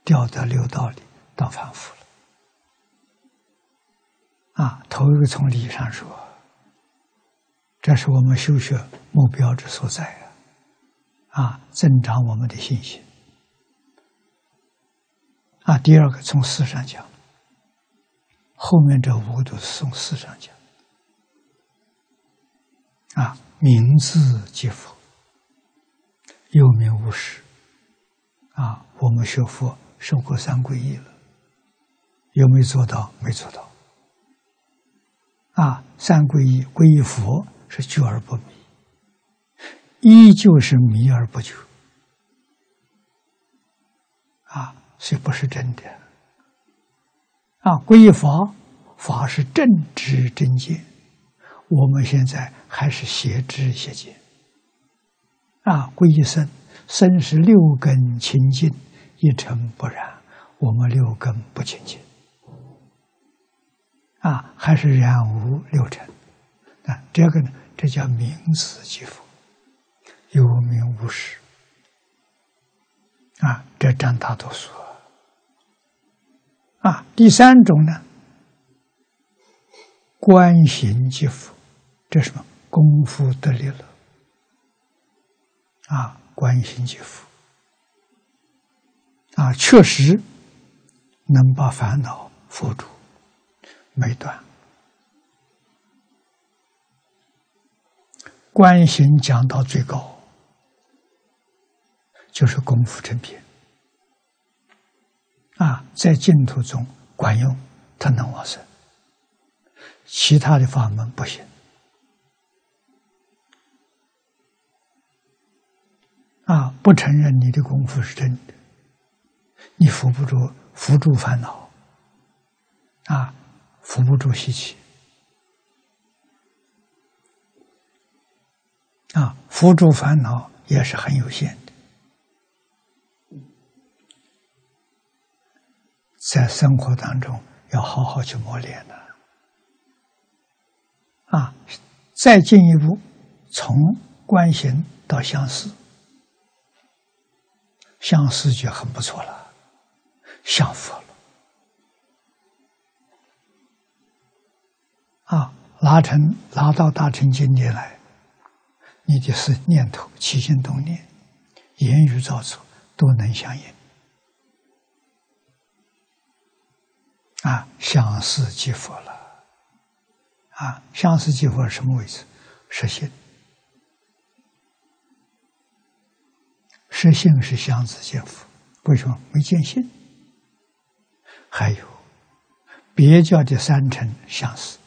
掉到六道里当凡夫了。啊，头一个从理上说。这是我们修学目标之所在啊！啊，增长我们的信心啊。第二个，从事上讲，后面这五个都是从事上讲啊。名字即佛，有名无实啊。我们学佛受过三皈依了，有没有做到？没做到啊。三皈依，皈依佛是救而不迷，依旧是迷而不救，啊，所以不是真的。啊，皈依法，法是正知正见，我们现在还是邪知邪见。啊，皈依僧，僧是六根清净，一尘不染，我们六根不清净。啊，还是染污六尘，啊，这个呢，这叫名字即佛，有名无实，啊，这占大多数。啊，第三种呢，观行即佛，这什么功夫得力了？啊，观行即佛，啊，确实能把烦恼佛住。没断，观行讲到最高，就是功夫成片。啊，在净土中管用，它能往生，其他的法门不行。啊，不承认你的功夫是真的，你扶不住，扶住烦恼。啊。扶不住习气。啊，扶住烦恼也是很有限的，在生活当中要好好去磨练的啊。再进一步，从观行到相思，相思就很不错了，相佛了。啊，拉成拿到大乘经典来，你的是念头起心动念、言语造作都能相应。啊，相思即佛了。啊，相思即佛是什么位置？实性。实性是相思即佛，为什么没见性？还有别教的三乘相思。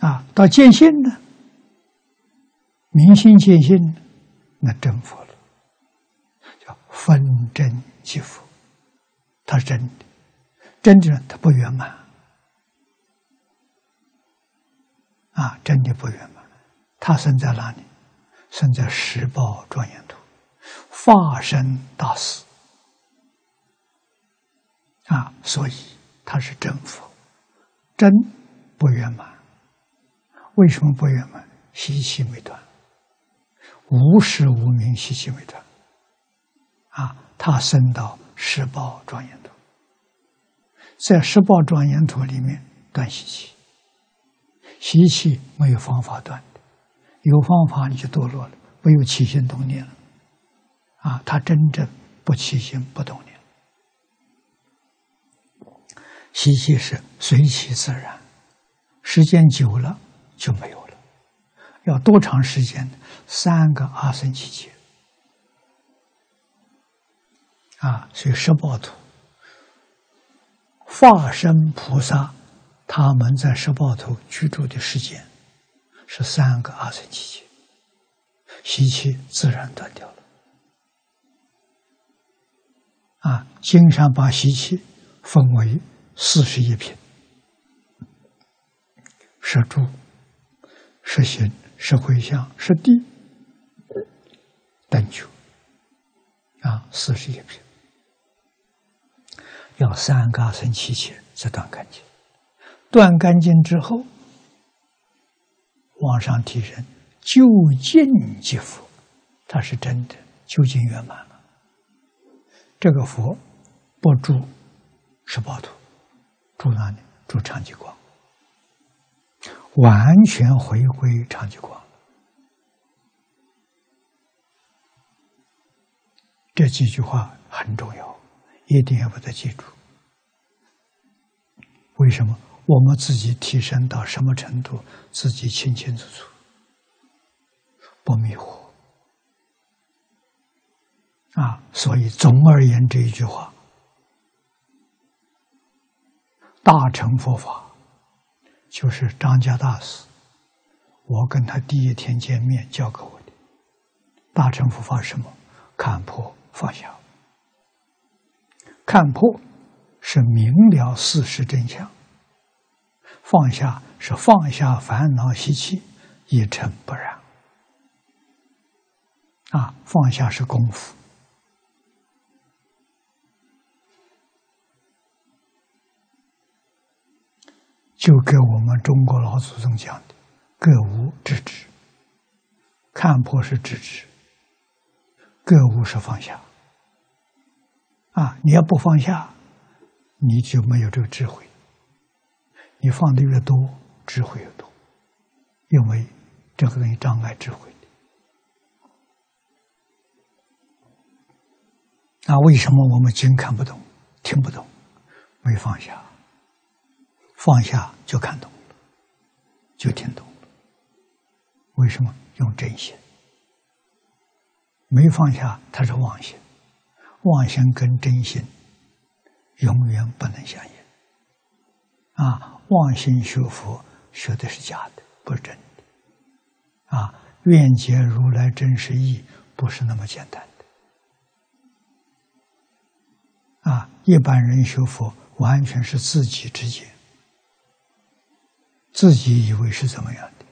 啊，到见性呢？明心见性，那真佛了，叫分真即佛，他是真的，真的他不圆满，啊，真的不圆满，他生在哪里？生在十报庄严土，化身大师，啊，所以他是真佛，真不圆满。为什么不圆满？习气没断，无始无明，习气没断。啊，他升到十报庄严土，在十报庄严土里面断习气，习气没有方法断的，有方法你就堕落了，没有起心动念了。啊，他真正不起心不动念，习气是随其自然，时间久了。就没有了，要多长时间？三个阿僧祇劫啊！所以十报土化身菩萨，他们在十报土居住的时间是三个阿僧祇劫，习气自然断掉了。啊，经常把习气分为四十一品，摄住。是行，是回向，是地，等九啊，四十一品，要三嘎僧七切才断干净。断干净之后，往上提升，究竟即佛，它是真的，究竟圆满了。这个佛不住十八土，住哪里？住长吉光。完全回归长吉光，这几句话很重要，一定要把它记住。为什么？我们自己提升到什么程度，自己清清楚楚，不迷糊啊！所以，总而言之，一句话，大乘佛法就是张家大师，我跟他第一天见面教给我的。大乘佛法什么？看破放下。看破是明了事实真相，放下是放下烦恼习气，一尘不染。啊，放下是功夫。就跟我们中国老祖宗讲的“各无知止”，看破是知止，各无是放下。啊，你要不放下，你就没有这个智慧。你放的越多，智慧越多，因为这个东西障碍智慧的。那为什么我们经看不懂、听不懂？没放下。放下就看懂了，就听懂了。为什么用真心？没放下，它是妄心。妄心跟真心永远不能相应。啊，妄心学佛学的是假的，不是真的。啊，愿解如来真实义不是那么简单的。啊，一般人学佛完全是自己之见。自己以为是怎么样的？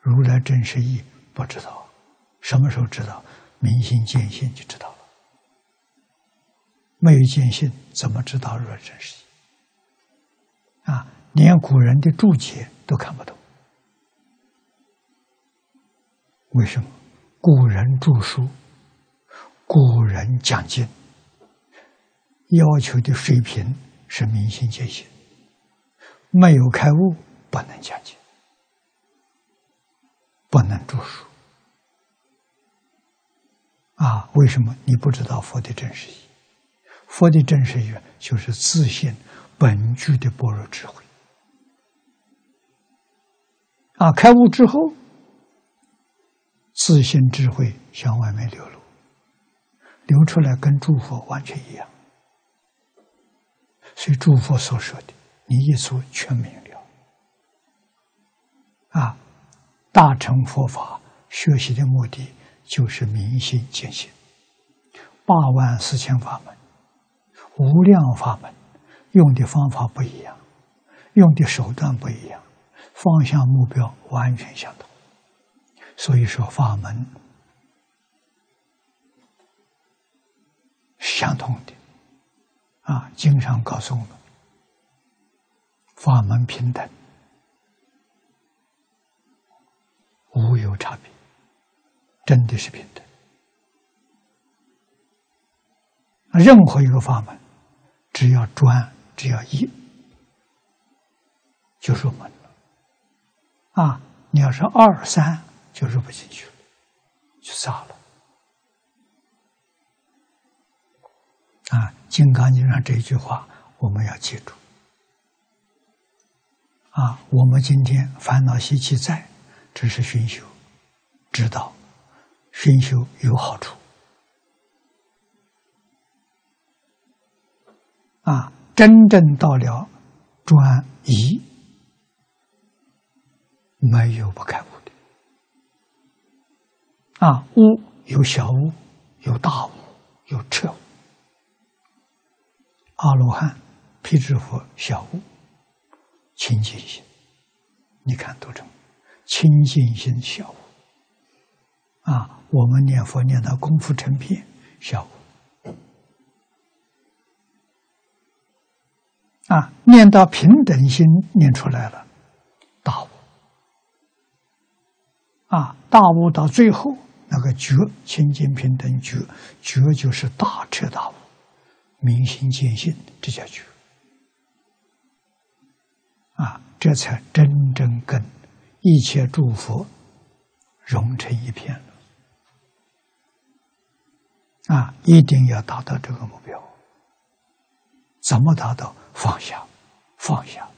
如来真实义不知道，什么时候知道？明心见性就知道了。没有见性，怎么知道如来真实义？啊，连古人的注解都看不懂。为什么？古人著书，古人讲经，要求的水平是明心见性，没有开悟。不能讲解，不能著书啊！为什么你不知道佛的真实意？佛的真实意就是自信本具的般若智慧啊！开悟之后，自信智慧向外面流露，流出来跟诸佛完全一样。所以诸佛所说的，你一说全明了。啊，大乘佛法学习的目的就是明心见性。八万四千法门，无量法门，用的方法不一样，用的手段不一样，方向目标完全相同。所以说，法门是相同的。啊，经常告诉我们，法门平等。无有差别，真的是平等。任何一个法门，只要专，只要一，就入门了。啊，你要是二三，就入不进去了，就傻了。啊，《金刚经》上这一句话，我们要记住。啊，我们今天烦恼习气在。只是熏修，知道熏修有好处啊！真正到了专一，没有不开悟的啊！悟有小悟，有大悟，有彻悟。阿罗汉、辟支佛小悟，清净心，你看多成。清净心小悟啊！我们念佛念到功夫成片小悟啊，念到平等心念出来了大悟啊！大悟到最后那个觉清净平等觉觉就是大彻大悟，明心见性，这叫觉啊！这才真正跟。一切诸佛融成一片了啊！一定要达到这个目标。怎么达到？放下，放下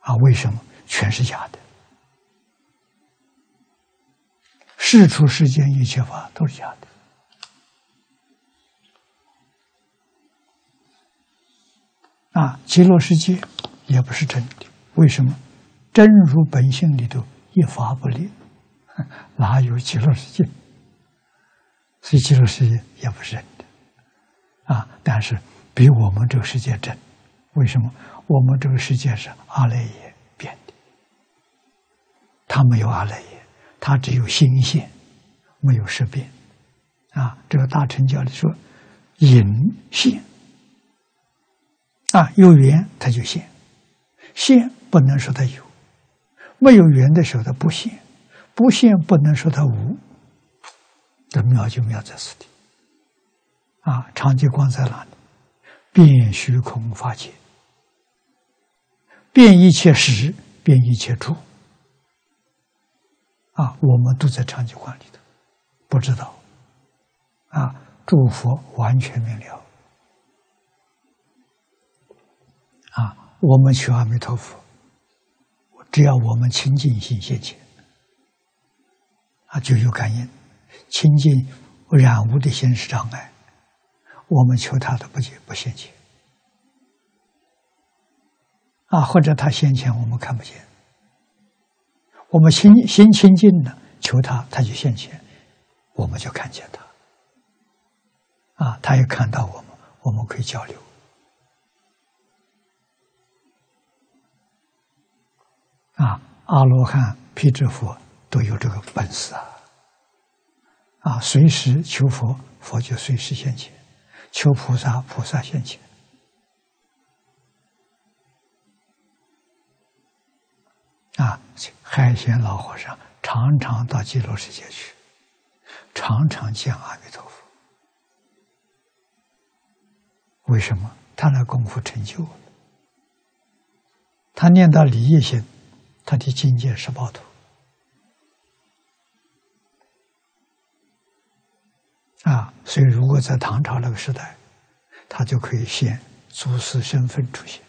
啊！为什么？全是假的，事出世间一切法都是假的啊，极乐世界也不是真的。为什么？真如本性里头一发不离，哪有极乐世界？所以极乐世界也不是真的。啊，但是比我们这个世界真。为什么？我们这个世界是阿赖耶变的，他没有阿赖耶，他只有心现，没有识变。啊，这个大乘教里说，隐现。啊，有缘他就现，现不能说他有；没有缘的时候他不现，不现不能说他无。这妙就妙在此地。啊，长吉光在哪里？变虚空法界。变一切实，变一切处。啊，我们都在长久观里头，不知道。啊，诸佛完全明了。啊，我们求阿弥陀佛，只要我们清净心现前，啊，就有感应。清净染污的心是障碍，我们求他的不解不现前。啊，或者他先前我们看不见，我们心心清净了，求他他就现前，我们就看见他。啊，他也看到我们，我们可以交流。啊，阿罗汉、辟支佛都有这个本事啊！啊，随时求佛，佛就随时现前；求菩萨，菩萨现前。啊，海贤老和尚常常到极乐世界去，常常见阿弥陀佛。为什么？他那功夫成就了，他念到离业心，他的境界是暴徒。啊，所以如果在唐朝那个时代，他就可以现祖师身份出现；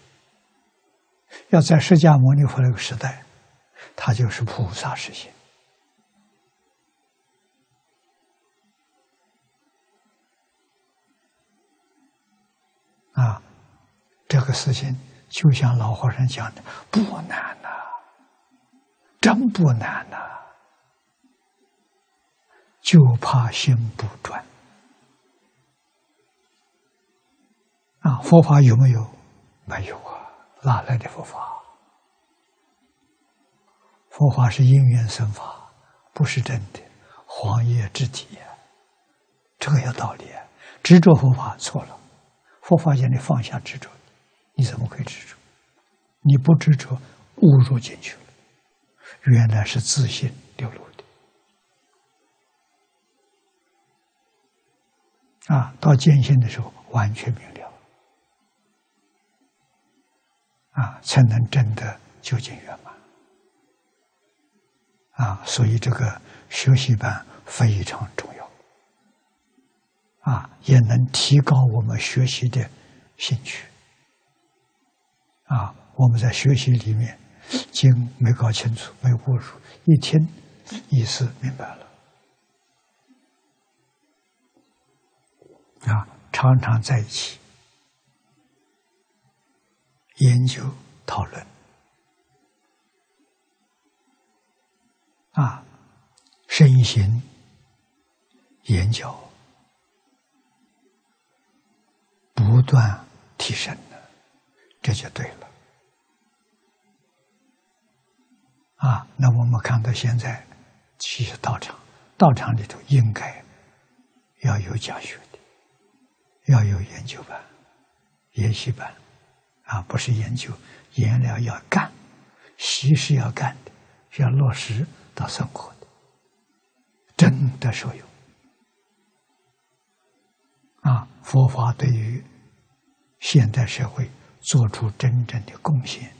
要在释迦牟尼佛那个时代。他就是菩萨实现啊！这个事情就像老和尚讲的，不难呐，真不难呐，就怕心不转啊！佛法有没有？没有啊，哪来的佛法？佛法是因缘生法，不是真的，黄叶之体呀，这个有道理！执着佛法错了，佛法叫你放下执着，你怎么可以执着？你不执着，误入进去了，原来是自信流露的啊！到见性的时候，完全明了啊，才能真的究竟圆满。啊，所以这个学习班非常重要，啊，也能提高我们学习的兴趣。啊，我们在学习里面经没搞清楚、没悟入，一听意思明白了，啊，常常在一起研究讨论。啊，身形研究不断提升的，这就对了。啊，那我们看到现在，其实道场，道场里头应该要有讲学的，要有研究班、研习班，啊，不是研究，研了要干，习是要干的，要落实。到生活的，真的受用啊！佛法对于现代社会做出真正的贡献，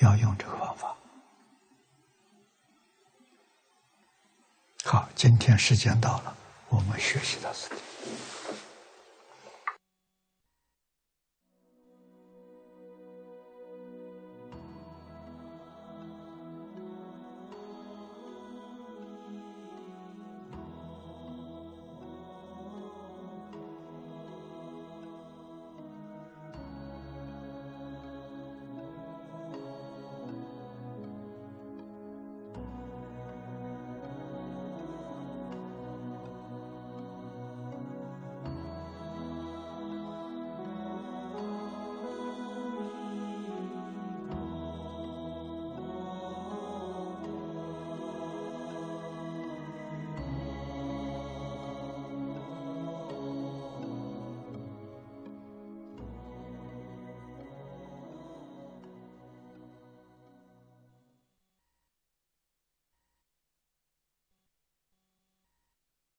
要用这个方法。好，今天时间到了，我们学习到此地。